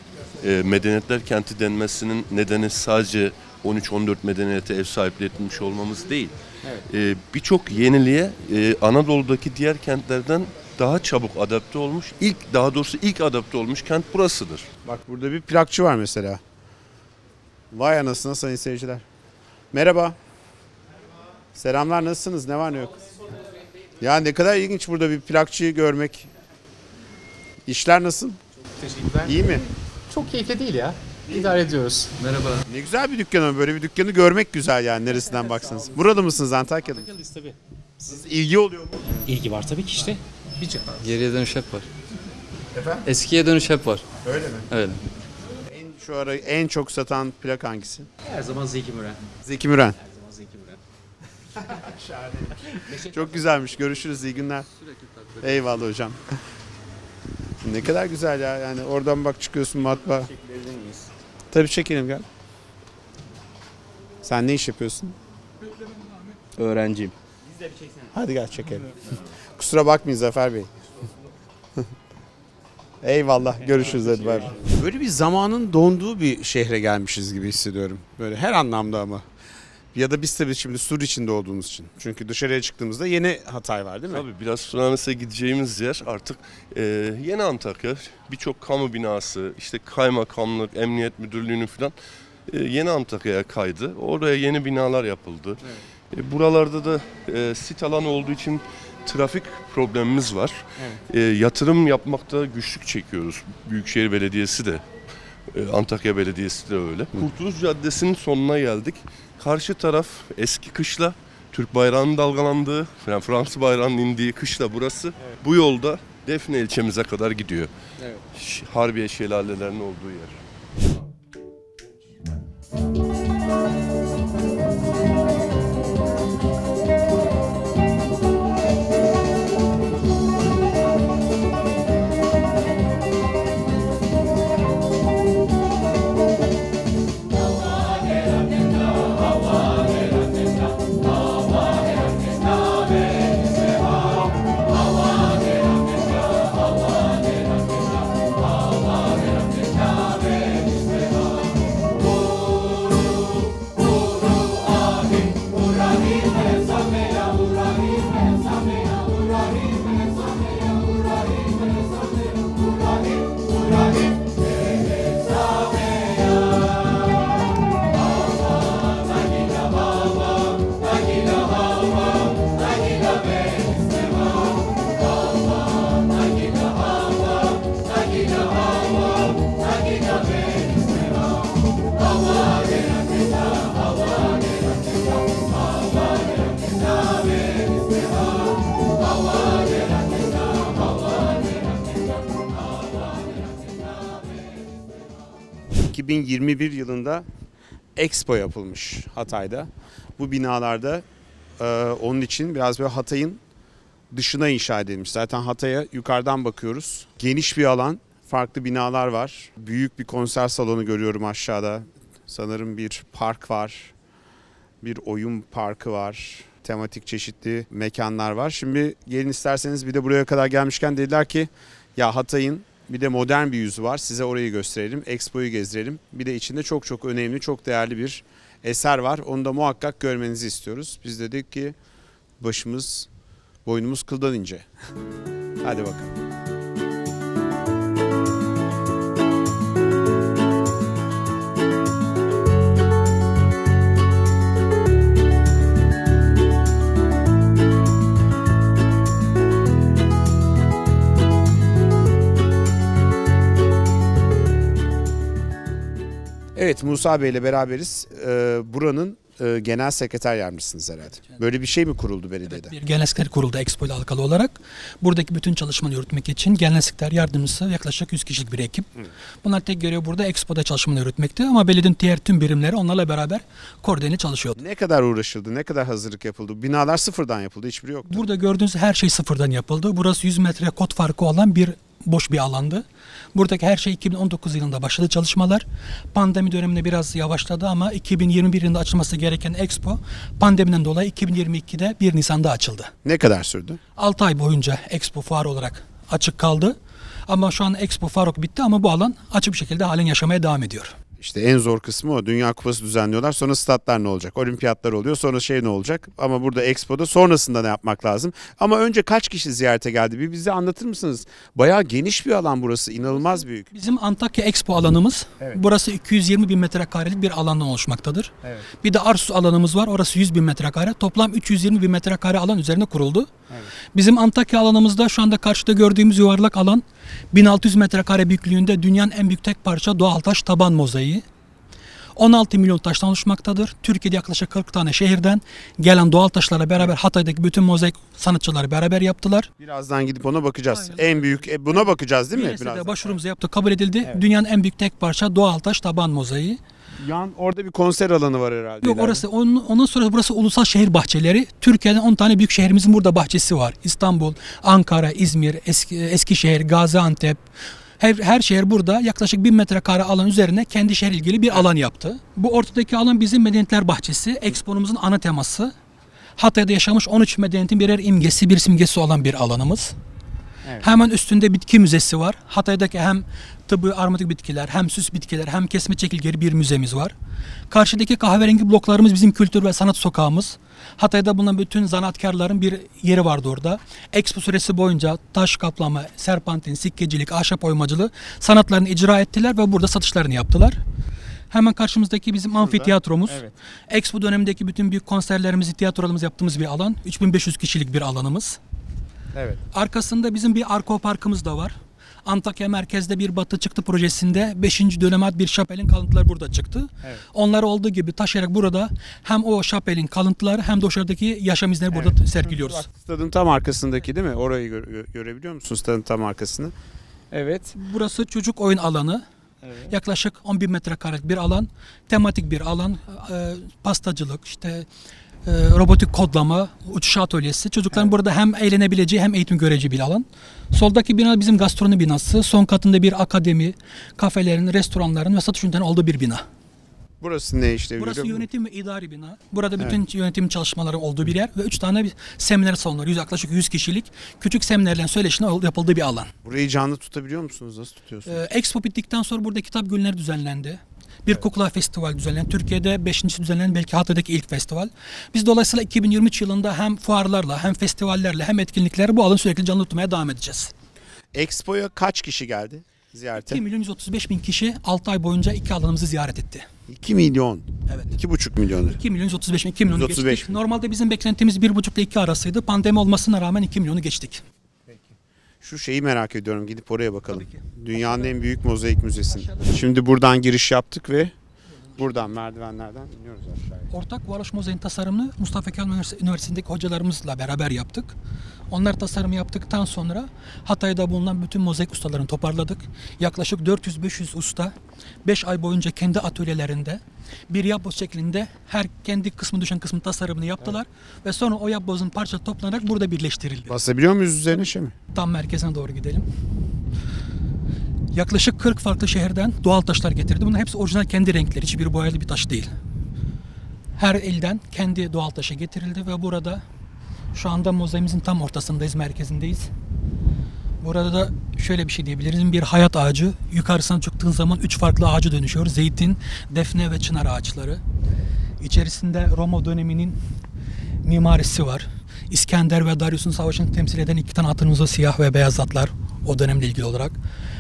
I: e, medeniyetler kenti denmesinin nedeni sadece 13-14 medeniyete ev sahipliği etmiş olmamız değil. E, Birçok yeniliğe e, Anadolu'daki diğer kentlerden daha çabuk adapte olmuş, ilk daha doğrusu ilk adapte olmuş kent burasıdır.
A: Bak burada bir plakçı var mesela. Vay anasına sayın seyirciler. Merhaba. Selamlar nasılsınız? Ne var ne yok? Ya ne kadar ilginç burada bir plakçıyı görmek. İşler nasıl?
B: Teşekkürler.
A: İyi mi?
B: Çok keyifli değil ya. İdare ediyoruz. Merhaba.
A: Ne güzel bir dükkan ama böyle bir dükkanı görmek güzel yani neresinden baksanız. Burada mısınız Antakya'da mı?
B: Antakyalıyız tabii.
A: İlgi oluyor mu?
B: İlgi var tabii ki işte. Bir cevap.
J: Geriye dönüş hep var.
A: Efendim?
J: Eskiye dönüş hep var.
A: Öyle mi?
J: Öyle.
A: En, şu ara en çok satan plak hangisi?
B: Her zaman Zeki Müren.
A: Zeki Müren.
B: Her zaman Zeki Müren.
A: Çok güzelmiş. Görüşürüz. iyi günler. Eyvallah hocam. Ne kadar güzel ya. Yani oradan bak çıkıyorsun matbaa. Tabii çekelim gel. Sen ne iş yapıyorsun?
J: Öğrenciyim.
A: Hadi gel çekelim. Kusura bakmayın Zafer Bey. Eyvallah. Görüşürüz hadi bay bay. Böyle bir zamanın donduğu bir şehre gelmişiz gibi hissediyorum. Böyle her anlamda ama. Ya da biz tabii şimdi sur içinde olduğumuz için. Çünkü dışarıya çıktığımızda yeni Hatay var değil mi?
I: Tabii biraz sonra mesela gideceğimiz yer artık e, yeni Antakya. Birçok kamu binası, işte kaymakamlık, emniyet müdürlüğünün falan e, yeni Antakya'ya kaydı. Oraya yeni binalar yapıldı. E, buralarda da e, sit alanı olduğu için trafik problemimiz var. E, yatırım yapmakta güçlük çekiyoruz. Büyükşehir Belediyesi de, e, Antakya Belediyesi de öyle. Kurtuluş Caddesi'nin sonuna geldik. Karşı taraf eski kışla, Türk bayrağının dalgalandığı, yani Fransız bayrağının indiği kışla burası. Bu yolda Defne ilçemize kadar gidiyor.
A: Evet.
I: Harbiye şelalelerinin olduğu yer.
A: 2021 yılında Expo yapılmış Hatay'da. Bu binalarda e, onun için biraz böyle Hatay'ın dışına inşa edilmiş. Zaten Hatay'a yukarıdan bakıyoruz. Geniş bir alan, farklı binalar var. Büyük bir konser salonu görüyorum aşağıda. Sanırım bir park var. Bir oyun parkı var. Tematik çeşitli mekanlar var. Şimdi gelin isterseniz bir de buraya kadar gelmişken dediler ki ya Hatay'ın bir de modern bir yüzü var. Size orayı gösterelim. Expo'yu gezdirelim. Bir de içinde çok çok önemli, çok değerli bir eser var. Onu da muhakkak görmenizi istiyoruz. Biz de dedik ki başımız, boynumuz kıldan ince. Hadi bakalım. Evet Musa Bey ile beraberiz. Ee, buranın e, genel sekreter yardımcısınız herhalde. Böyle bir şey mi kuruldu belediyede?
K: Bir genel sekreter kuruldu Expo ile alakalı olarak. Buradaki bütün çalışmaları yürütmek için genel sekreter yardımcısı yaklaşık 100 kişilik bir ekip. Bunlar tek görevi burada Expo'da çalışmaları yürütmekti ama belediyenin diğer tüm birimleri onlarla beraber koordine çalışıyordu.
A: Ne kadar uğraşıldı, ne kadar hazırlık yapıldı? Binalar sıfırdan yapıldı, hiçbiri yoktu.
K: Burada gördüğünüz her şey sıfırdan yapıldı. Burası 100 metre kod farkı olan bir boş bir alandı. Buradaki her şey 2019 yılında başladı çalışmalar. Pandemi döneminde biraz yavaşladı ama 2021 yılında açılması gereken Expo pandemiden dolayı 2022'de 1 Nisan'da açıldı.
A: Ne kadar sürdü?
K: 6 ay boyunca Expo fuar olarak açık kaldı. Ama şu an Expo Farok bitti ama bu alan açık bir şekilde halen yaşamaya devam ediyor.
A: İşte en zor kısmı o. Dünya Kupası düzenliyorlar. Sonra statlar ne olacak? Olimpiyatlar oluyor. Sonra şey ne olacak? Ama burada Expo'da sonrasında ne yapmak lazım? Ama önce kaç kişi ziyarete geldi? Bir bize anlatır mısınız? Bayağı geniş bir alan burası. inanılmaz büyük.
K: Bizim Antakya Expo alanımız
A: Evet.
K: burası 220 bin metrekarelik bir alandan oluşmaktadır.
A: Evet.
K: Bir de Arsus alanımız var. Orası 100 bin metrekare. Toplam 320 bin metrekare alan üzerine kuruldu. Bizim Antakya alanımızda şu anda karşıda gördüğümüz yuvarlak alan 1600 metrekare büyüklüğünde dünyanın en büyük tek parça doğal taş taban mozaiği. 16 milyon taştan oluşmaktadır. Türkiye'de yaklaşık 40 tane şehirden gelen doğal taşlarla beraber Hatay'daki bütün mozaik sanatçıları beraber yaptılar.
A: Birazdan gidip ona bakacağız.
K: Aynen.
A: En büyük e, buna bakacağız değil mi? Birazdan.
K: başvurumuzu yaptık, kabul edildi. Dünyanın en büyük tek parça doğal taş taban mozaiği.
A: Yan orada bir konser alanı var herhalde.
K: Yok
A: ileride.
K: orası onun, ondan sonra burası ulusal şehir bahçeleri. Türkiye'nin 10 tane büyük şehrimizin burada bahçesi var. İstanbul, Ankara, İzmir, Eski, Eskişehir, Gaziantep. Her, her şehir burada yaklaşık 1000 metrekare alan üzerine kendi şehir ilgili bir alan yaptı. Bu ortadaki alan bizim medeniyetler bahçesi. Expo'numuzun ana teması. Hatay'da yaşamış 13 medeniyetin birer imgesi, bir simgesi olan bir alanımız.
A: Evet.
K: Hemen üstünde bitki müzesi var. Hatay'daki hem tıbbi aromatik bitkiler, hem süs bitkiler, hem kesme çekirgeleri bir müzemiz var. Karşıdaki kahverengi bloklarımız bizim kültür ve sanat sokağımız. Hatay'da bulunan bütün zanaatkarların bir yeri vardı orada. Expo süresi boyunca taş kaplama, serpantin, sikkecilik, ahşap oymacılığı sanatlarını icra ettiler ve burada satışlarını yaptılar. Hemen karşımızdaki bizim amfiteyatromuz.
A: Evet.
K: Expo dönemindeki bütün büyük konserlerimizi, tiyatrolarımızı yaptığımız bir alan. 3500 kişilik bir alanımız.
A: Evet.
K: Arkasında bizim bir arko parkımız da var. Antakya merkezde bir batı çıktı projesinde 5. döneme bir şapelin kalıntıları burada çıktı.
A: Evet.
K: Onlar olduğu gibi taşıyarak burada hem o şapelin kalıntıları hem de dışarıdaki yaşam izleri burada sergiliyoruz.
A: Stadın tam arkasındaki değil mi? Orayı gö- gö- görebiliyor musun stadın tam arkasını? Evet.
K: Burası çocuk oyun alanı. Yaklaşık 11 metrekarelik bir alan. Tematik bir alan. E, pastacılık, işte e, robotik kodlama, uçuş atölyesi. Çocukların burada hem eğlenebileceği hem eğitim göreceği bir alan. Soldaki bina bizim gastronomi binası. Son katında bir akademi, kafelerin, restoranların ve satış ünitelerinin olduğu bir bina.
A: Burası ne işte?
K: Burası yönetim ve idari bina. Burada bütün yönetim çalışmaları olduğu bir yer ve üç tane bir seminer salonları. Yüz- Yaklaşık 100 kişilik küçük seminerlerin söyleşinin yapıldığı bir alan.
A: Burayı canlı tutabiliyor musunuz? Nasıl tutuyorsunuz?
K: Ee, Expo bittikten sonra burada kitap günleri düzenlendi. Bir kukla festival düzenlendi. Türkiye'de 5. düzenlenen belki Hatay'daki ilk festival. Biz dolayısıyla 2023 yılında hem fuarlarla hem festivallerle hem etkinliklerle bu alanı sürekli canlı tutmaya devam edeceğiz.
A: Expo'ya kaç kişi geldi ziyarete?
K: 2 milyon 135 bin kişi 6 ay boyunca iki alanımızı ziyaret etti.
A: 2 milyon.
K: Evet.
A: 2,5 milyon.
K: 2 milyon 135 bin, 2 milyonu
A: 135
K: geçtik. Normalde bizim beklentimiz 1,5 ile 2 arasıydı. Pandemi olmasına rağmen 2 milyonu geçtik.
A: Şu şeyi merak ediyorum. Gidip oraya bakalım. Dünyanın en büyük mozaik müzesi. Şimdi buradan giriş yaptık ve buradan merdivenlerden iniyoruz aşağıya.
K: Ortak varoş mozaik tasarımını Mustafa Kemal Üniversitesi- Üniversitesi'ndeki hocalarımızla beraber yaptık. Onlar tasarımı yaptıktan sonra Hatay'da bulunan bütün mozaik ustalarını toparladık. Yaklaşık 400-500 usta 5 ay boyunca kendi atölyelerinde bir yapboz şeklinde her kendi kısmı düşen kısmın tasarımını yaptılar ve sonra o yapbozun parçaları toplanarak burada birleştirildi.
A: Basabiliyor muyuz üzerine şey mi?
K: Tam merkezine doğru gidelim. Yaklaşık 40 farklı şehirden doğal taşlar getirdi. Bunlar hepsi orijinal kendi renkleri. Hiçbir boyalı bir taş değil. Her elden kendi doğal taşı getirildi ve burada şu anda mozaiğimizin tam ortasındayız, merkezindeyiz. Burada da şöyle bir şey diyebiliriz. Bir hayat ağacı. Yukarısına çıktığın zaman üç farklı ağacı dönüşüyor. Zeytin, defne ve çınar ağaçları. İçerisinde Roma döneminin mimarisi var. İskender ve Darius'un savaşını temsil eden iki tane atımız var. Siyah ve beyaz atlar o dönemle ilgili olarak.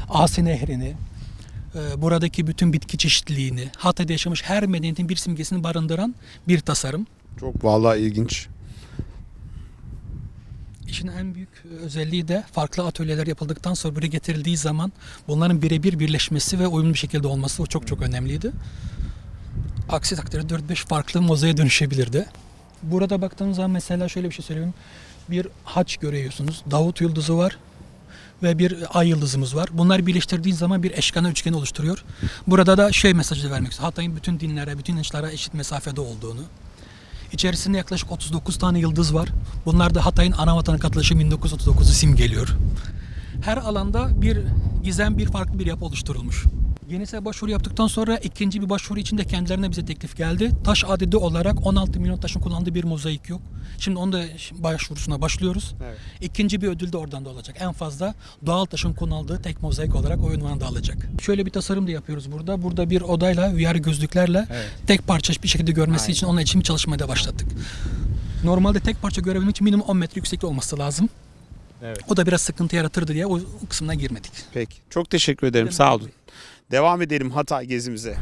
K: Asi Nehri'ni, e, buradaki bütün bitki çeşitliliğini, Hatay'da yaşamış her medeniyetin bir simgesini barındıran bir tasarım.
A: Çok vallahi ilginç.
K: İşin en büyük özelliği de farklı atölyeler yapıldıktan sonra buraya getirildiği zaman bunların birebir birleşmesi ve uyumlu bir şekilde olması o çok çok önemliydi. Aksi takdirde 4-5 farklı mozaiğe dönüşebilirdi. Burada baktığınız zaman mesela şöyle bir şey söyleyeyim. Bir haç görüyorsunuz. Davut yıldızı var ve bir ay yıldızımız var. Bunlar birleştirdiği zaman bir eşkenar üçgen oluşturuyor. Burada da şey mesajı vermek istiyorum. Hatay'ın bütün dinlere, bütün inançlara eşit mesafede olduğunu. İçerisinde yaklaşık 39 tane yıldız var. Bunlar da Hatay'ın ana vatana katılışı 1939'u simgeliyor. Her alanda bir gizem, bir farklı bir yapı oluşturulmuş. Yenisa'ya başvuru yaptıktan sonra ikinci bir başvuru için de kendilerine bize teklif geldi. Taş adedi olarak 16 milyon taşın kullandığı bir mozaik yok. Şimdi onu da başvurusuna başlıyoruz.
A: Evet.
K: İkinci bir ödül de oradan da olacak. En fazla doğal taşın kullanıldığı tek mozaik olarak o ünvanı da alacak. Şöyle bir tasarım da yapıyoruz burada. Burada bir odayla, VR gözlüklerle tek parça bir şekilde görmesi için onun için bir çalışmaya da başlattık. Normalde tek parça görebilmek için minimum 10 metre yükseklik olması lazım.
A: Evet.
K: O da biraz sıkıntı yaratırdı diye o kısmına girmedik.
A: Peki. Çok teşekkür ederim. Sağ olun. Devam edelim Hatay gezimize.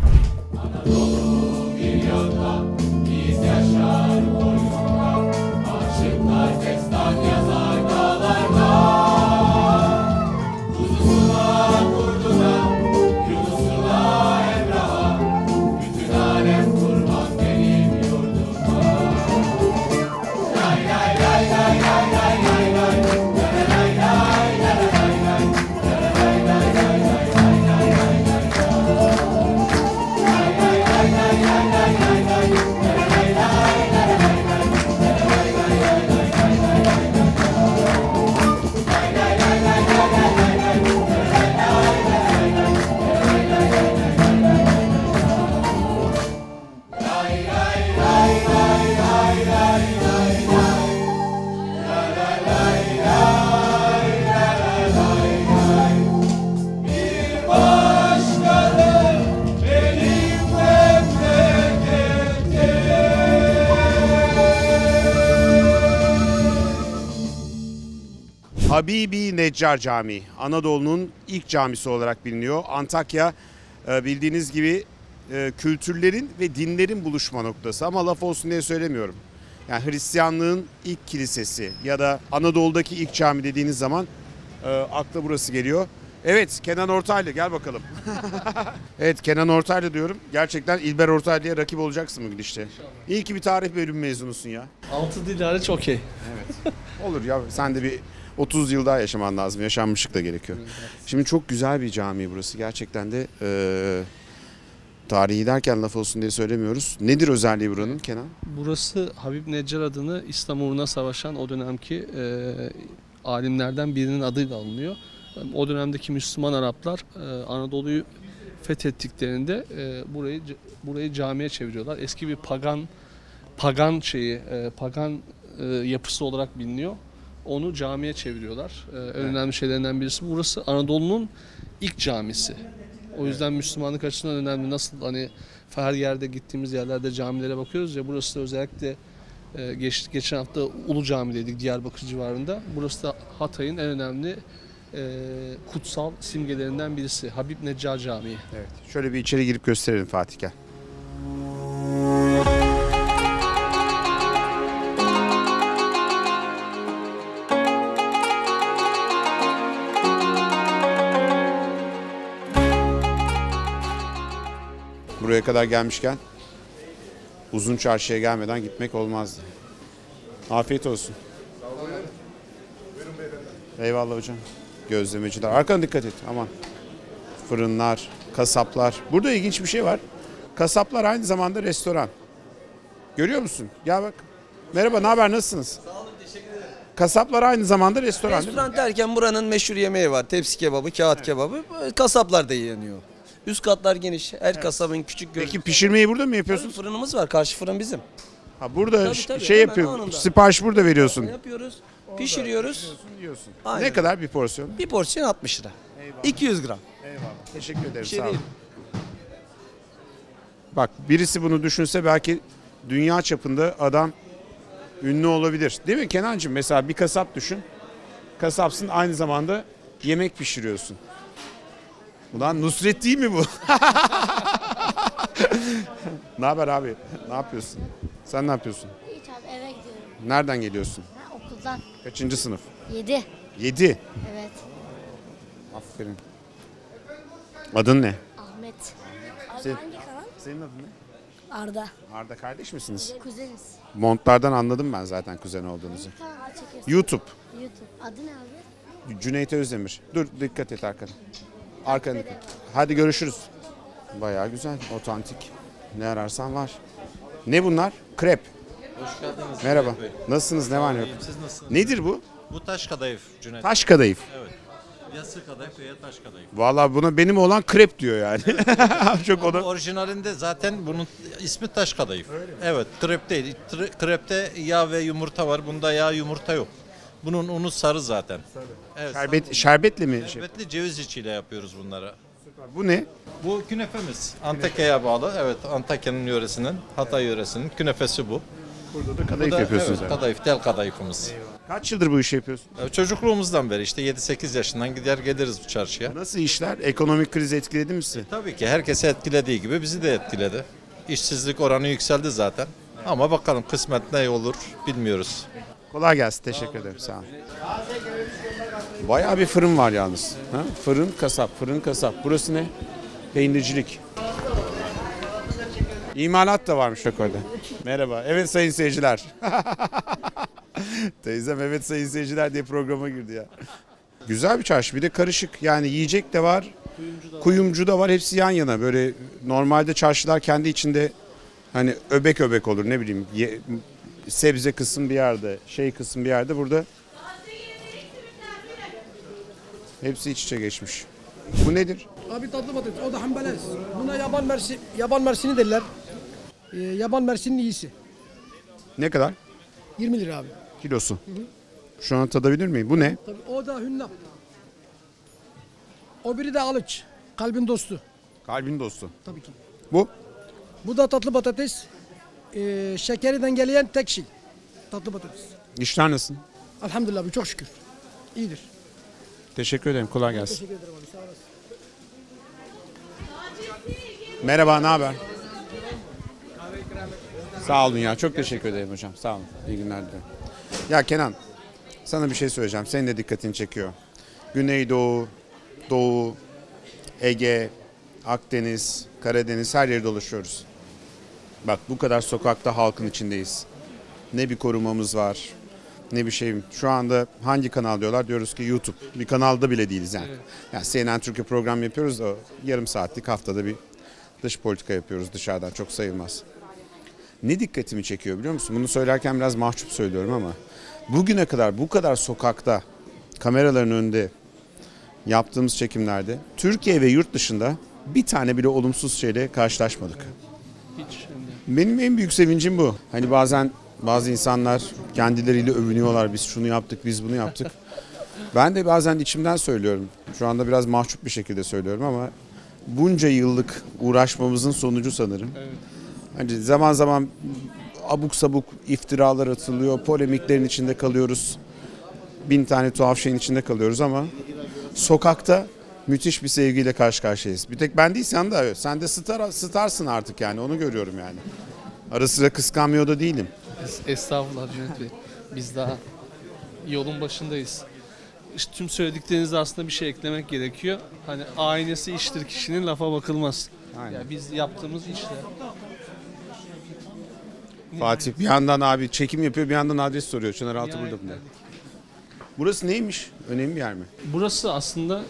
L: Lay
A: Neccar Camii. Anadolu'nun ilk camisi olarak biliniyor. Antakya e, bildiğiniz gibi e, kültürlerin ve dinlerin buluşma noktası. Ama laf olsun diye söylemiyorum. Yani Hristiyanlığın ilk kilisesi ya da Anadolu'daki ilk cami dediğiniz zaman e, akla burası geliyor. Evet Kenan Ortaylı gel bakalım. evet Kenan Ortaylı diyorum. Gerçekten İlber Ortaylı'ya rakip olacaksın bugün işte. İyi ki bir tarih bölümü mezunusun ya.
C: Altı dil hariç okey.
A: Olur ya sen de bir 30 yıl daha yaşaman lazım. Yaşanmışlık da gerekiyor. Şimdi çok güzel bir cami burası. Gerçekten de e, tarihi derken laf olsun diye söylemiyoruz. Nedir özelliği buranın Kenan?
C: Burası Habib Neccar adını İslam uğruna savaşan o dönemki e, alimlerden birinin adıyla alınıyor. O dönemdeki Müslüman Araplar e, Anadolu'yu fethettiklerinde e, burayı burayı camiye çeviriyorlar. Eski bir pagan pagan şeyi, e, pagan e, yapısı olarak biliniyor. Onu camiye çeviriyorlar. E, en önemli şeylerinden birisi burası Anadolu'nun ilk camisi. O yüzden Müslümanlık açısından önemli. Nasıl hani her yerde gittiğimiz yerlerde camilere bakıyoruz ya burası da özellikle e, geç, geçen hafta Ulu Cami'deydik Diyarbakır civarında. Burası da Hatay'ın en önemli e, kutsal simgelerinden birisi. Habib Neccar Camii.
A: Evet. Şöyle bir içeri girip gösterelim Fatih gel. Buraya kadar gelmişken uzun çarşıya gelmeden gitmek olmazdı. Afiyet olsun. Eyvallah hocam. Gözlemeciler. Arkana dikkat et. Aman. Fırınlar, kasaplar. Burada ilginç bir şey var. Kasaplar aynı zamanda restoran. Görüyor musun? Gel bak. Merhaba, ne haber? Nasılsınız? Sağ olun, teşekkür ederim. Kasaplar aynı zamanda restoran?
L: Restoran derken buranın meşhur yemeği var. Tepsi kebabı, kağıt kebabı. Kasaplar da yeniyor. Üst katlar geniş. Her kasabın küçük göz.
A: Peki pişirmeyi burada mı yapıyorsun?
L: Fırınımız var. Karşı fırın bizim.
A: Ha burada
L: Tabii,
A: ş-
L: tabii,
A: şey
L: hemen
A: yapıyor.
L: anında.
A: Sipariş burada veriyorsun.
L: Yapıyoruz. Pişiriyoruz.
A: Yiyorsun.
L: Aynen.
A: Ne kadar bir porsiyon?
L: Bir porsiyon 60 lira. 200 gram.
A: Eyvallah. Teşekkür ederim.
L: Şey
A: sağ olun.
L: değil.
A: Bak birisi bunu düşünse belki dünya çapında adam ünlü olabilir. Değil mi Kenancığım? Mesela bir kasap düşün. Kasapsın aynı zamanda yemek pişiriyorsun. Ulan Nusret değil mi bu? ne haber abi? Ne yapıyorsun? Sen ne yapıyorsun?
M: Hiç abi eve gidiyorum.
A: Nereden geliyorsun?
M: Ha, okuldan.
A: Kaçıncı sınıf?
M: 7.
A: 7.
M: Evet.
A: Aferin. Adın ne?
M: Ahmet. Abi
A: Sen-
M: hangi kanal?
A: Senin adın ne?
M: Arda.
A: Arda kardeş misiniz?
M: Kuzeniz.
A: Montlardan anladım ben zaten kuzen olduğunuzu.
M: Hangi kanal çekiyorsun?
A: YouTube.
M: YouTube. Adı ne abi?
A: Cüneyt Özdemir. Dur dikkat et arkana. Dikkat. Hadi görüşürüz. Bayağı güzel, otantik. Ne ararsan var. Ne bunlar? Krep.
N: Hoş geldiniz.
A: Merhaba.
N: Cüneyt Bey.
A: Nasılsınız? Ne var ne yok?
N: İyiyim, Siz nasılsınız?
A: Nedir bu?
N: Bu taş kadayıf Cüneyt.
A: Taş kadayıf.
N: Evet. Ya sık kadayıf ya taş kadayıf.
A: Vallahi buna benim olan krep diyor yani. Çok
N: Ama
A: ona.
N: orijinalinde zaten bunun ismi taş kadayıf. Evet, krep değil. Tre- Krepte yağ ve yumurta var. Bunda yağ yumurta yok. Bunun unu sarı zaten. Evet,
A: Şerbet, şerbetli mi? Şey?
N: Şerbetli ceviz içiyle yapıyoruz bunları.
A: Bu ne?
N: Bu künefemiz. Antakya'ya bağlı. Evet, Antakya'nın yöresinin, Hatay yöresinin künefesi bu.
A: Burada da
N: Bu
A: kadayıf
N: da,
A: yapıyorsunuz.
N: Evet,
A: yani.
N: kadayıf, tel kadayıfımız.
A: Kaç yıldır bu işi yapıyorsun?
N: Ya Çocukluğumuzdan beri işte 7-8 yaşından gider geliriz bu çarşıya.
A: Nasıl işler? Ekonomik kriz etkiledi mi sizi?
N: Tabii ki herkesi etkilediği gibi bizi de etkiledi. İşsizlik oranı yükseldi zaten. Ama bakalım kısmet ne olur bilmiyoruz.
A: Kolay gelsin. Teşekkür ederim. Sağ olun. Bayağı bir fırın var yalnız. Ha? Fırın kasap, fırın kasap. Burası ne? Peynircilik. İmalat da varmış bak orada. Merhaba. Evet sayın seyirciler. Teyzem evet sayın seyirciler diye programa girdi ya. Güzel bir çarşı. Bir de karışık. Yani yiyecek de var. Kuyumcu da var. Hepsi yan yana. Böyle normalde çarşılar kendi içinde hani öbek öbek olur ne bileyim. ye- sebze kısım bir yerde, şey kısım bir yerde. Burada hepsi iç içe geçmiş. Bu nedir?
O: Abi tatlı patates. O da hambelez. Buna yaban mersi, yaban mersini derler. Ee, yaban mersinin iyisi.
A: Ne kadar?
O: 20 lira abi.
A: Kilosu. Şu an tadabilir miyim? Bu ne?
O: Tabii o da hünnap. O biri de alıç. Kalbin dostu.
A: Kalbin dostu.
O: Tabii ki.
A: Bu?
O: Bu da tatlı patates. Ee, şekeri dengeleyen tek şey. Tatlı patates.
A: İşler nasıl?
O: Elhamdülillah abi çok şükür. İyidir.
A: Teşekkür ederim. Kolay gelsin.
O: Teşekkür ederim abi. Sağ olasın.
A: Merhaba, ne haber? Sağ olun ya. Çok teşekkür ederim hocam. Sağ olun. İyi günler dilerim. Ya Kenan, sana bir şey söyleyeceğim. Senin de dikkatini çekiyor. Güneydoğu, Doğu, Ege, Akdeniz, Karadeniz her yeri dolaşıyoruz. Bak bu kadar sokakta halkın içindeyiz. Ne bir korumamız var, ne bir şey. Şu anda hangi kanal diyorlar? Diyoruz ki YouTube. Bir kanalda bile değiliz yani. Yani CNN Türkiye program yapıyoruz da yarım saatlik haftada bir dış politika yapıyoruz dışarıdan. Çok sayılmaz. Ne dikkatimi çekiyor biliyor musun? Bunu söylerken biraz mahcup söylüyorum ama bugüne kadar bu kadar sokakta kameraların önünde yaptığımız çekimlerde Türkiye ve yurt dışında bir tane bile olumsuz şeyle karşılaşmadık.
C: Hiç.
A: Benim en büyük sevincim bu. Hani bazen bazı insanlar kendileriyle övünüyorlar. Biz şunu yaptık, biz bunu yaptık. Ben de bazen içimden söylüyorum. Şu anda biraz mahcup bir şekilde söylüyorum ama bunca yıllık uğraşmamızın sonucu sanırım. Hani zaman zaman abuk sabuk iftiralar atılıyor, polemiklerin içinde kalıyoruz. Bin tane tuhaf şeyin içinde kalıyoruz ama sokakta müthiş bir sevgiyle karşı karşıyayız. Bir tek ben değil sen de. Sen de star, starsın artık yani onu görüyorum yani. Ara sıra kıskanmıyor da değilim.
C: Es- Estağfurullah Cüneyt Bey. Biz daha yolun başındayız. İşte tüm söylediklerinizde aslında bir şey eklemek gerekiyor. Hani aynesi iştir kişinin lafa bakılmaz. Ya biz yaptığımız işle
A: Fatih bir yandan abi çekim yapıyor bir yandan adres soruyor. Çınar Altı burada mı? Burası neymiş? Önemli bir yer mi?
C: Burası aslında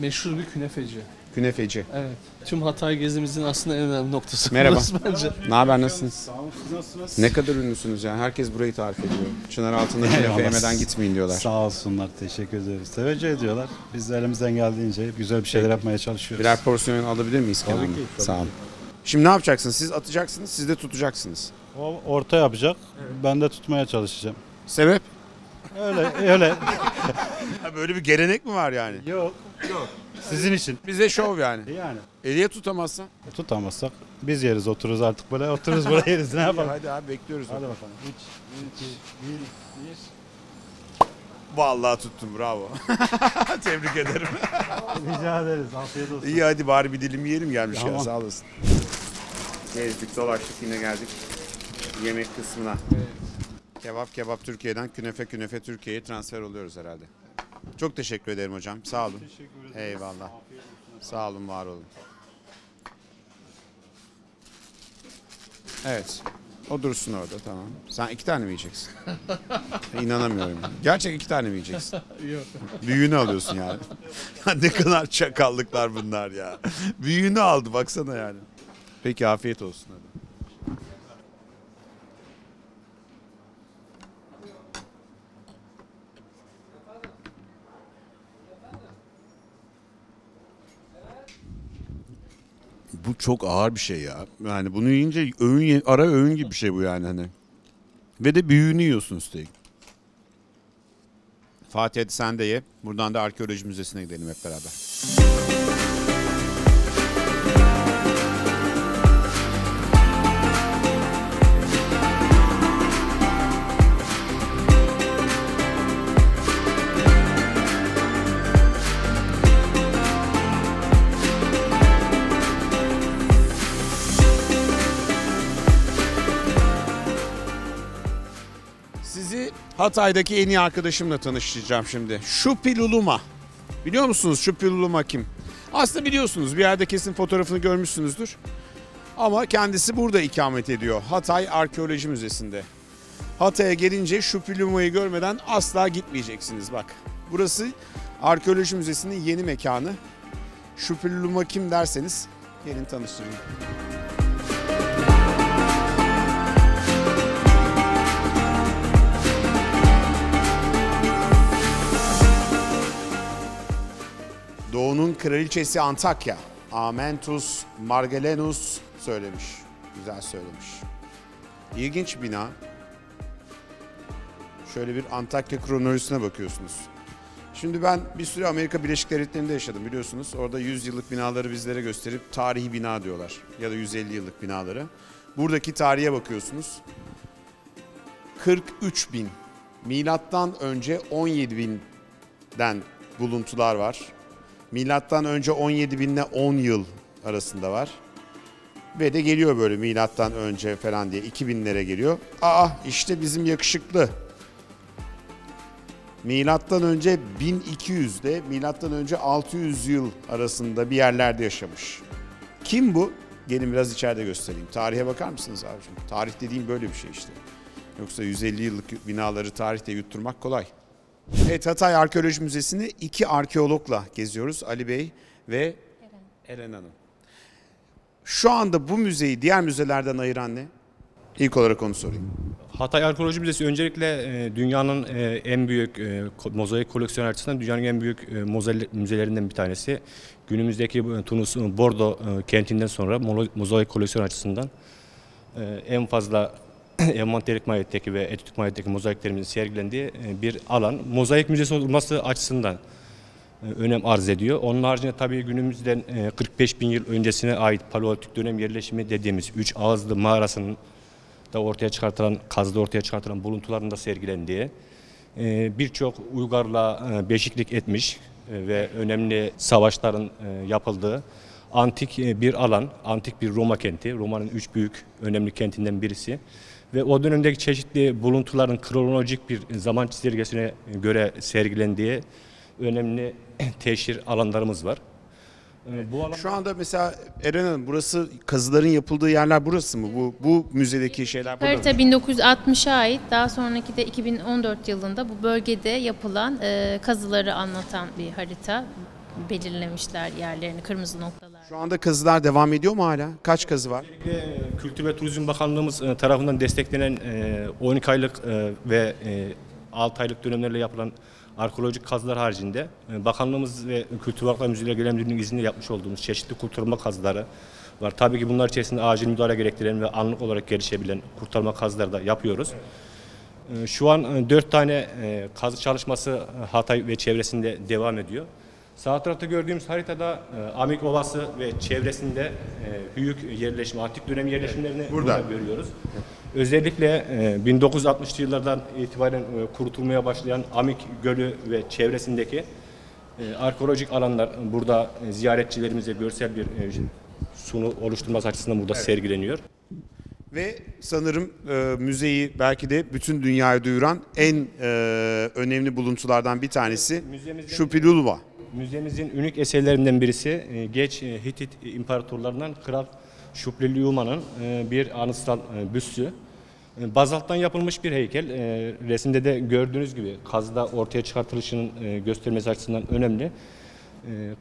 C: meşhur bir künefeci.
A: Künefeci.
C: Evet. Tüm Hatay gezimizin aslında en önemli noktası
A: Merhaba.
C: bence.
A: Ne haber nasılsınız?
P: Sağ olun siz nasılsınız?
A: Ne kadar ünlüsünüz yani. Herkes burayı tarif ediyor. Çınar altında künefe yemeden gitmeyin diyorlar.
P: Sağ olsunlar teşekkür ederiz. Teveccüh ediyorlar. Biz de elimizden geldiğince güzel bir şeyler yapmaya çalışıyoruz.
A: Birer porsiyon alabilir miyiz
P: Tabii
A: Kenan
P: ki,
A: Bey?
P: tabii
A: Sağ
P: ki.
A: olun. Şimdi ne yapacaksınız? Siz atacaksınız, siz de tutacaksınız.
P: O orta yapacak. Ben de tutmaya çalışacağım.
A: Sebep?
P: Öyle öyle.
A: Böyle bir gelenek mi var yani?
P: Yok. Yok. Sizin için.
A: Bize şov yani.
P: Yani.
A: Eliye tutamazsan?
P: Tutamazsak biz yeriz otururuz artık böyle otururuz buraya yeriz ne yapalım.
A: Hadi abi bekliyoruz.
P: Hadi bakalım. 3, 2, 1,
A: Vallahi tuttum bravo. Tebrik ederim.
P: Rica ederiz. Afiyet olsun.
A: İyi hadi bari bir dilim yiyelim gelmiş ya
P: Tamam.
A: sağ olasın. Gezdik dolaştık yine geldik yemek kısmına. Kebap kebap Türkiye'den künefe künefe Türkiye'ye transfer oluyoruz herhalde. Çok teşekkür ederim hocam. Sağ olun.
P: Teşekkür ederiz.
A: Eyvallah. Sağ olun, var olun. Evet. O dursun orada tamam. Sen iki tane mi yiyeceksin? İnanamıyorum. Gerçek iki tane mi yiyeceksin?
C: Yok.
A: Büyüğünü alıyorsun yani. ne kadar çakallıklar bunlar ya. Büyüğünü aldı baksana yani. Peki afiyet olsun hadi. Bu çok ağır bir şey ya. Yani bunu yiyince öğün ara öğün gibi bir şey bu yani hani. Ve de büyüğünü yiyorsun üstelik. Fatih hadi sen de ye. Buradan da arkeoloji müzesine gidelim hep beraber. Sizi Hatay'daki en iyi arkadaşımla tanıştıracağım şimdi. Şupiluluma. Biliyor musunuz Şupiluluma kim? Aslında biliyorsunuz bir yerde kesin fotoğrafını görmüşsünüzdür. Ama kendisi burada ikamet ediyor. Hatay Arkeoloji Müzesi'nde. Hatay'a gelince Şupiluma'yı görmeden asla gitmeyeceksiniz bak. Burası Arkeoloji Müzesi'nin yeni mekanı. Şupiluma kim derseniz gelin tanıştırayım. Doğu'nun kraliçesi Antakya. Amentus Margellenus söylemiş. Güzel söylemiş. İlginç bina. Şöyle bir Antakya kronolojisine bakıyorsunuz. Şimdi ben bir süre Amerika Birleşik Devletleri'nde yaşadım biliyorsunuz. Orada 100 yıllık binaları bizlere gösterip tarihi bina diyorlar. Ya da 150 yıllık binaları. Buradaki tarihe bakıyorsunuz. 43 bin. Milattan önce 17 bin den buluntular var. Milattan önce 17 binle 10 yıl arasında var. Ve de geliyor böyle milattan önce falan diye 2000'lere geliyor. Aa işte bizim yakışıklı. Milattan önce 1200'de milattan önce 600 yıl arasında bir yerlerde yaşamış. Kim bu? Gelin biraz içeride göstereyim. Tarihe bakar mısınız abicim? Tarih dediğim böyle bir şey işte. Yoksa 150 yıllık binaları tarihte yutturmak kolay. Evet Hatay Arkeoloji Müzesi'ni iki arkeologla geziyoruz. Ali Bey ve Eren Hanım. Şu anda bu müzeyi diğer müzelerden ayıran ne? İlk olarak onu sorayım.
Q: Hatay Arkeoloji Müzesi öncelikle e, dünyanın e, en büyük e, mozaik koleksiyonu açısından dünyanın en büyük mozaik müzelerinden bir tanesi. Günümüzdeki Tunus, Bordo kentinden sonra mozaik koleksiyon açısından en fazla envanterik mahiyetteki ve etütük mahiyetteki mozaiklerimizin sergilendiği e, bir alan. Mozaik müzesi olması açısından e, önem arz ediyor. Onun haricinde tabii günümüzden e, 45 bin yıl öncesine ait Paleolitik dönem yerleşimi dediğimiz üç ağızlı mağarasının da ortaya çıkartılan, kazıda ortaya çıkartılan buluntuların da sergilendiği, e, birçok uygarla e, beşiklik etmiş e, ve önemli savaşların e, yapıldığı antik e, bir alan, antik bir Roma kenti. Roma'nın üç büyük önemli kentinden birisi. Ve o dönemdeki çeşitli buluntuların kronolojik bir zaman çizelgesine göre sergilendiği önemli teşhir alanlarımız var. E, Bu alan
A: Şu anda mesela Eren Hanım burası kazıların yapıldığı yerler burası mı? Bu bu müzedeki şeyler burada
R: Harita
A: mı?
R: 1960'a ait. Daha sonraki de 2014 yılında bu bölgede yapılan e, kazıları anlatan bir harita belirlemişler yerlerini kırmızı noktalar.
A: Şu anda kazılar devam ediyor mu hala? Kaç kazı var?
Q: E, Kültür ve Turizm Bakanlığımız e, tarafından desteklenen e, 12 aylık e, ve e, 6 aylık dönemlerle yapılan arkeolojik kazılar haricinde Bakanlığımız ve Kültür Varlıklar Müzeleri Genel Müdürlüğü'nün izniyle yapmış olduğumuz çeşitli kurtarma kazıları var. Tabii ki bunlar içerisinde acil müdahale gerektiren ve anlık olarak gelişebilen kurtarma kazıları da yapıyoruz. Şu an 4 tane kazı çalışması Hatay ve çevresinde devam ediyor. Sağ tarafta gördüğümüz haritada e, Amik Ovası ve çevresinde e, büyük yerleşim, antik dönem yerleşimlerini
A: Burada.
Q: burada görüyoruz. Özellikle e, 1960'lı yıllardan itibaren e, kurutulmaya başlayan Amik Gölü ve çevresindeki e, arkeolojik alanlar burada e, ziyaretçilerimize görsel bir e, sunu oluşturması açısından burada
A: Evet.
Q: sergileniyor.
A: Ve sanırım e, müzeyi belki de bütün dünyaya duyuran en e, önemli buluntulardan bir tanesi
Q: Müzemizin-
A: Şupilulva.
Q: Müzemizin unik eserlerinden birisi e, geç e, Hitit imparatorlarından Kral Şupliliuma'nın e, bir anıtsal büstü. Bazalttan yapılmış bir heykel. Resimde de gördüğünüz gibi kazıda ortaya çıkartılışının göstermesi açısından önemli.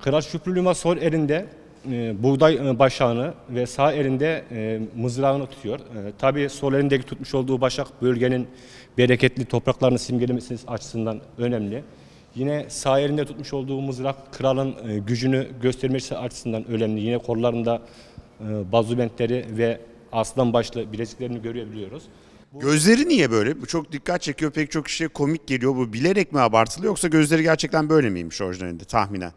Q: Kral Şupliliuma sol elinde buğday başağını ve sağ elinde mızrağını tutuyor. Tabii sol elindeki tutmuş olduğu başak bölgenin bereketli topraklarını simgelemesi açısından önemli. Yine sağ elinde tutmuş olduğu mızrak kralın e, gücünü göstermesi açısından önemli. Yine kollarında e, bazubentleri ve aslan başlı bileziklerini görebiliyoruz.
A: Gözleri niye böyle? Bu çok dikkat çekiyor. Pek çok kişiye komik geliyor. Bu bilerek mi abartılı yoksa gözleri gerçekten böyle miymiş orijinalinde tahminen?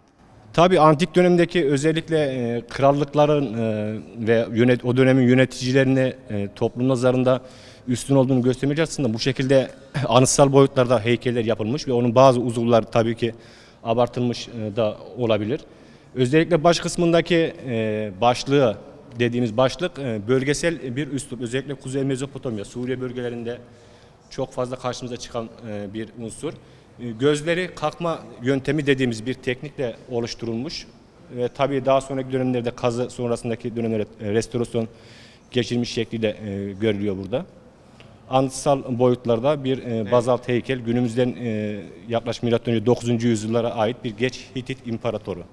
Q: Tabii antik dönemdeki özellikle e, krallıkların e, ve yönet o dönemin yöneticilerini e, toplum nazarında üstün olduğunu göstermek açısından bu şekilde anıtsal boyutlarda heykeller yapılmış ve onun bazı uzuvlar tabii ki abartılmış e, da olabilir. Özellikle baş kısmındaki e, başlığı dediğimiz başlık e, bölgesel bir üslup. Özellikle Kuzey Mezopotamya, Suriye bölgelerinde çok fazla karşımıza çıkan bir unsur. Gözleri kalkma yöntemi dediğimiz bir teknikle oluşturulmuş ve tabii daha sonraki dönemlerde kazı sonrasındaki dönemlerde restorasyon geçirmiş şekliyle görülüyor burada. Anıtsal boyutlarda bir e, bazalt heykel günümüzden e, yaklaşık M.Ö. 9. yüzyıllara ait bir geç Hitit imparatoru.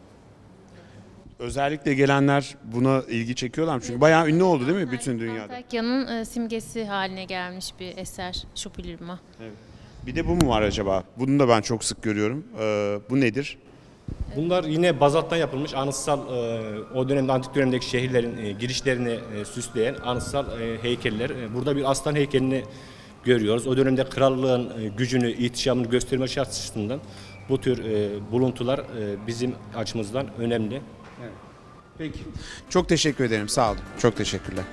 A: Özellikle gelenler buna ilgi çekiyorlar mı? Çünkü bayağı ünlü oldu değil mi bütün dünyada?
R: Antakya'nın e, simgesi haline gelmiş bir eser Şupilirma.
A: Bir de bu mu var acaba? Bunu da ben çok sık görüyorum. Ee, bu nedir?
Q: Bunlar yine bazalttan yapılmış anıtsal e, o dönemde antik dönemdeki şehirlerin e, girişlerini e, süsleyen anıtsal heykeller. Burada bir aslan heykelini görüyoruz. O dönemde krallığın gücünü, ihtişamını gösterme açısından bu tür buluntular bizim açımızdan önemli.
A: Peki. Çok teşekkür ederim. Sağ olun. Çok teşekkürler.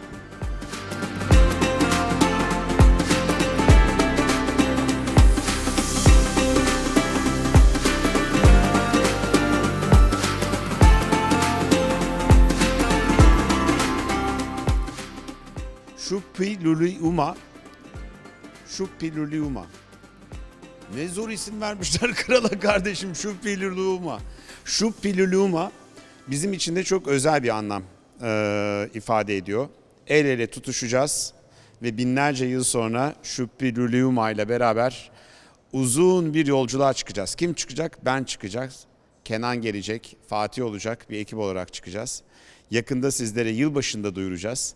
A: Şupiluluuma. Şupiluluuma. Ne zor isim vermişler krala kardeşim Şupiluluuma. Şupiluluuma bizim için de çok özel bir anlam e, ifade ediyor. El ele tutuşacağız ve binlerce yıl sonra Şupiluluuma ile beraber uzun bir yolculuğa çıkacağız. Kim çıkacak? Ben çıkacağız. Kenan gelecek, Fatih olacak bir ekip olarak çıkacağız. Yakında sizlere yılbaşında duyuracağız.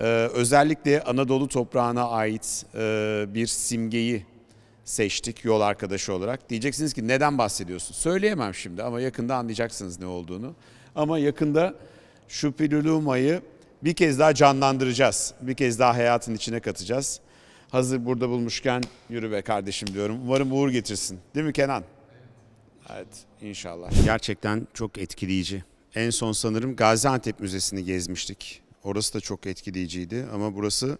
A: Ee, özellikle Anadolu toprağına ait e, bir simgeyi seçtik yol arkadaşı olarak. Diyeceksiniz ki neden bahsediyorsun? Söyleyemem şimdi ama yakında anlayacaksınız ne olduğunu. Ama yakında şu Pilulumayı bir kez daha canlandıracağız. Bir kez daha hayatın içine katacağız. Hazır burada bulmuşken yürü be kardeşim diyorum. Umarım uğur getirsin. Değil mi Kenan? Evet inşallah. Gerçekten çok etkileyici. En son sanırım Gaziantep Müzesi'ni gezmiştik. Orası da çok etkileyiciydi ama burası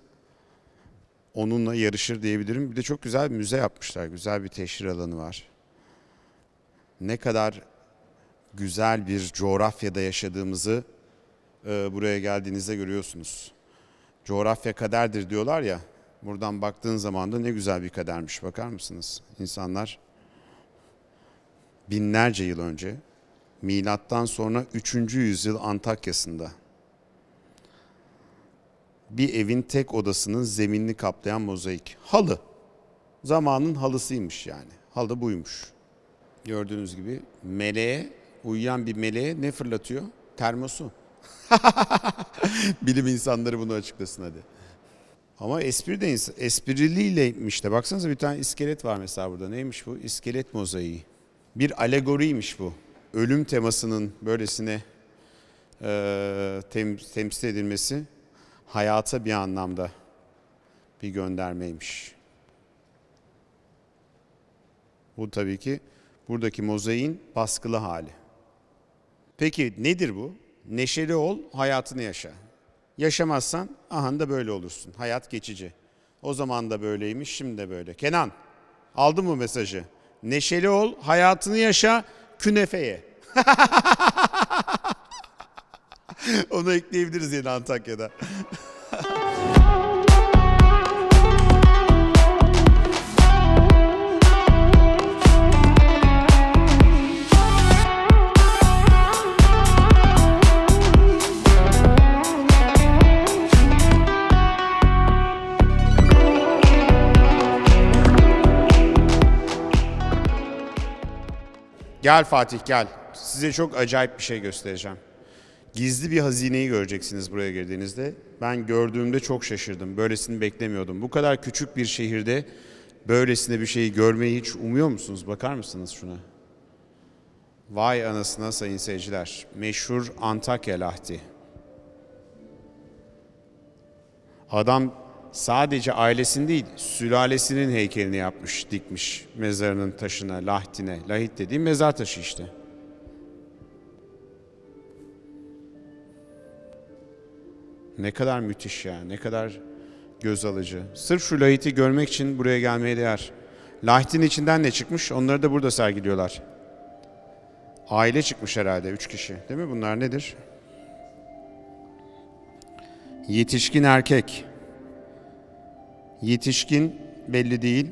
A: onunla yarışır diyebilirim. Bir de çok güzel bir müze yapmışlar. Güzel bir teşhir alanı var. Ne kadar güzel bir coğrafyada yaşadığımızı e, buraya geldiğinizde görüyorsunuz. Coğrafya kaderdir diyorlar ya. Buradan baktığın zaman da ne güzel bir kadermiş bakar mısınız? İnsanlar binlerce yıl önce milattan sonra 3. yüzyıl Antakya'sında bir evin tek odasının zeminini kaplayan mozaik. Halı. Zamanın halısıymış yani. Halı buymuş. Gördüğünüz gibi meleğe, uyuyan bir meleğe ne fırlatıyor? Termosu. Bilim insanları bunu açıklasın hadi. Ama espri de espriliymiş de. Baksanıza bir tane iskelet var mesela burada. Neymiş bu? İskelet mozaiği. Bir alegoriymiş bu. Ölüm temasının böylesine e, tem- temsil edilmesi hayata bir anlamda bir göndermeymiş. Bu tabii ki buradaki mozaiğin baskılı hali. Peki nedir bu? Neşeli ol, hayatını yaşa. Yaşamazsan ahan da böyle olursun. Hayat geçici. O zaman da böyleymiş, şimdi de böyle. Kenan, aldın mı mesajı? Neşeli ol, hayatını yaşa, künefeye. Onu ekleyebiliriz yine Antakya'da. Gel Fatih gel. Size çok acayip bir şey göstereceğim. Gizli bir hazineyi göreceksiniz buraya girdiğinizde. Ben gördüğümde çok şaşırdım. Böylesini beklemiyordum. Bu kadar küçük bir şehirde böylesine bir şeyi görmeyi hiç umuyor musunuz? Bakar mısınız şuna? Vay anasına sayın seyirciler. Meşhur Antakya Lahti. Adam sadece ailesinin değil, sülalesinin heykelini yapmış, dikmiş mezarının taşına, lahtine. Lahit dediğim mezar taşı işte. Ne kadar müthiş ya, ne kadar göz alıcı. Sırf şu lahiti görmek için buraya gelmeye değer. Lahitin içinden ne çıkmış? Onları da burada sergiliyorlar. Aile çıkmış herhalde, üç kişi. Değil mi? Bunlar nedir? Yetişkin erkek. Yetişkin belli değil.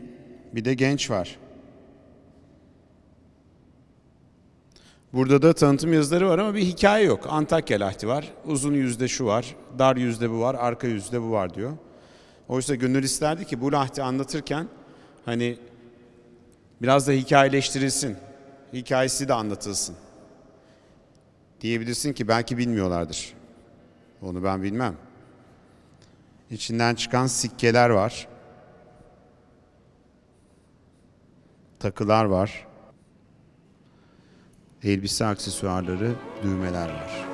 A: Bir de genç var. Burada da tanıtım yazıları var ama bir hikaye yok. Antakya lahti var. Uzun yüzde şu var, dar yüzde bu var, arka yüzde bu var diyor. Oysa gönül isterdi ki bu lahti anlatırken hani biraz da hikayeleştirilsin. Hikayesi de anlatılsın. Diyebilirsin ki belki bilmiyorlardır. Onu ben bilmem. İçinden çıkan sikkeler var. Takılar var. Elbise aksesuarları, düğmeler var.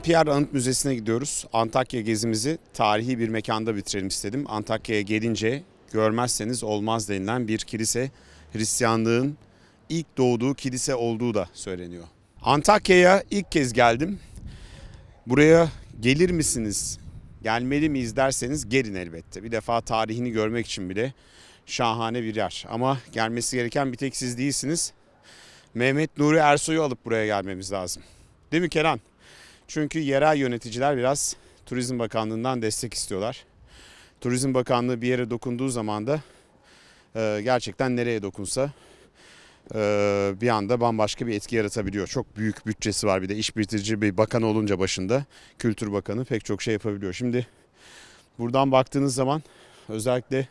A: Pierre Anıt Müzesi'ne gidiyoruz. Antakya gezimizi tarihi bir mekanda bitirelim istedim. Antakya'ya gelince görmezseniz olmaz denilen bir kilise. Hristiyanlığın ilk doğduğu kilise olduğu da söyleniyor. Antakya'ya ilk kez geldim. Buraya gelir misiniz, gelmeli miyiz derseniz gelin elbette. Bir defa tarihini görmek için bile şahane bir yer. Ama gelmesi gereken bir tek siz değilsiniz. Mehmet Nuri Ersoy'u alıp buraya gelmemiz lazım. Değil mi Kenan? Çünkü yerel yöneticiler biraz Turizm Bakanlığı'ndan destek istiyorlar. Turizm Bakanlığı bir yere dokunduğu zaman da e, gerçekten nereye dokunsa e, bir anda bambaşka bir etki yaratabiliyor. Çok büyük bütçesi var bir de iş bitirici bir bakan olunca başında Kültür Bakanı pek çok şey yapabiliyor. Şimdi buradan baktığınız zaman özellikle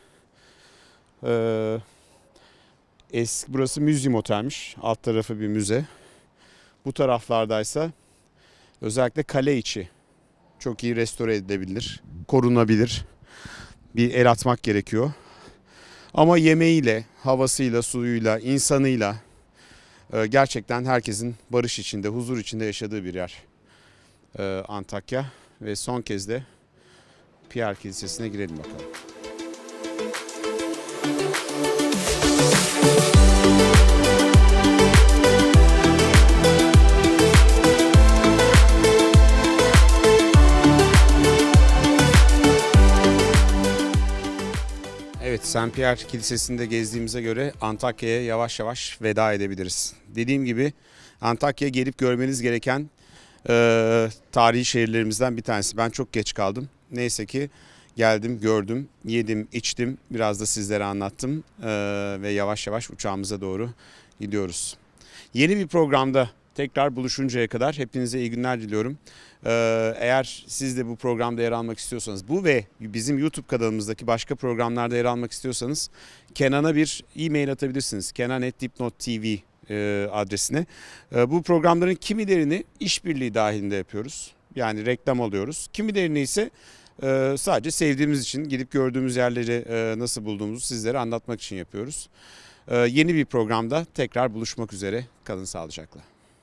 A: e, eski burası Müzyum Otel'miş. Alt tarafı bir müze. Bu taraflardaysa özellikle kale içi çok iyi restore edilebilir, korunabilir. Bir el atmak gerekiyor. Ama yemeğiyle, havasıyla, suyuyla, insanıyla e, gerçekten herkesin barış içinde, huzur içinde yaşadığı bir yer e, Antakya. Ve son kez de Pierre Kilisesi'ne girelim bakalım. Evet, Saint Pierre Kilisesi'nde gezdiğimize göre Antakya'ya yavaş yavaş veda edebiliriz. Dediğim gibi Antakya'ya gelip görmeniz gereken e, tarihi şehirlerimizden bir tanesi. Ben çok geç kaldım. Neyse ki geldim, gördüm, yedim, içtim. Biraz da sizlere anlattım e, ve yavaş yavaş uçağımıza doğru gidiyoruz. Yeni bir programda tekrar buluşuncaya kadar hepinize iyi günler diliyorum. Ee, eğer siz de bu programda yer almak istiyorsanız bu ve bizim YouTube kanalımızdaki başka programlarda yer almak istiyorsanız Kenan'a bir e-mail atabilirsiniz. kenan.dipnot.tv e, adresine. E, bu programların kimilerini işbirliği dahilinde yapıyoruz. Yani reklam alıyoruz. Kimilerini ise e, sadece sevdiğimiz için gidip gördüğümüz yerleri e, nasıl bulduğumuzu sizlere anlatmak için yapıyoruz. E, yeni bir programda tekrar buluşmak üzere. Kalın sağlıcakla.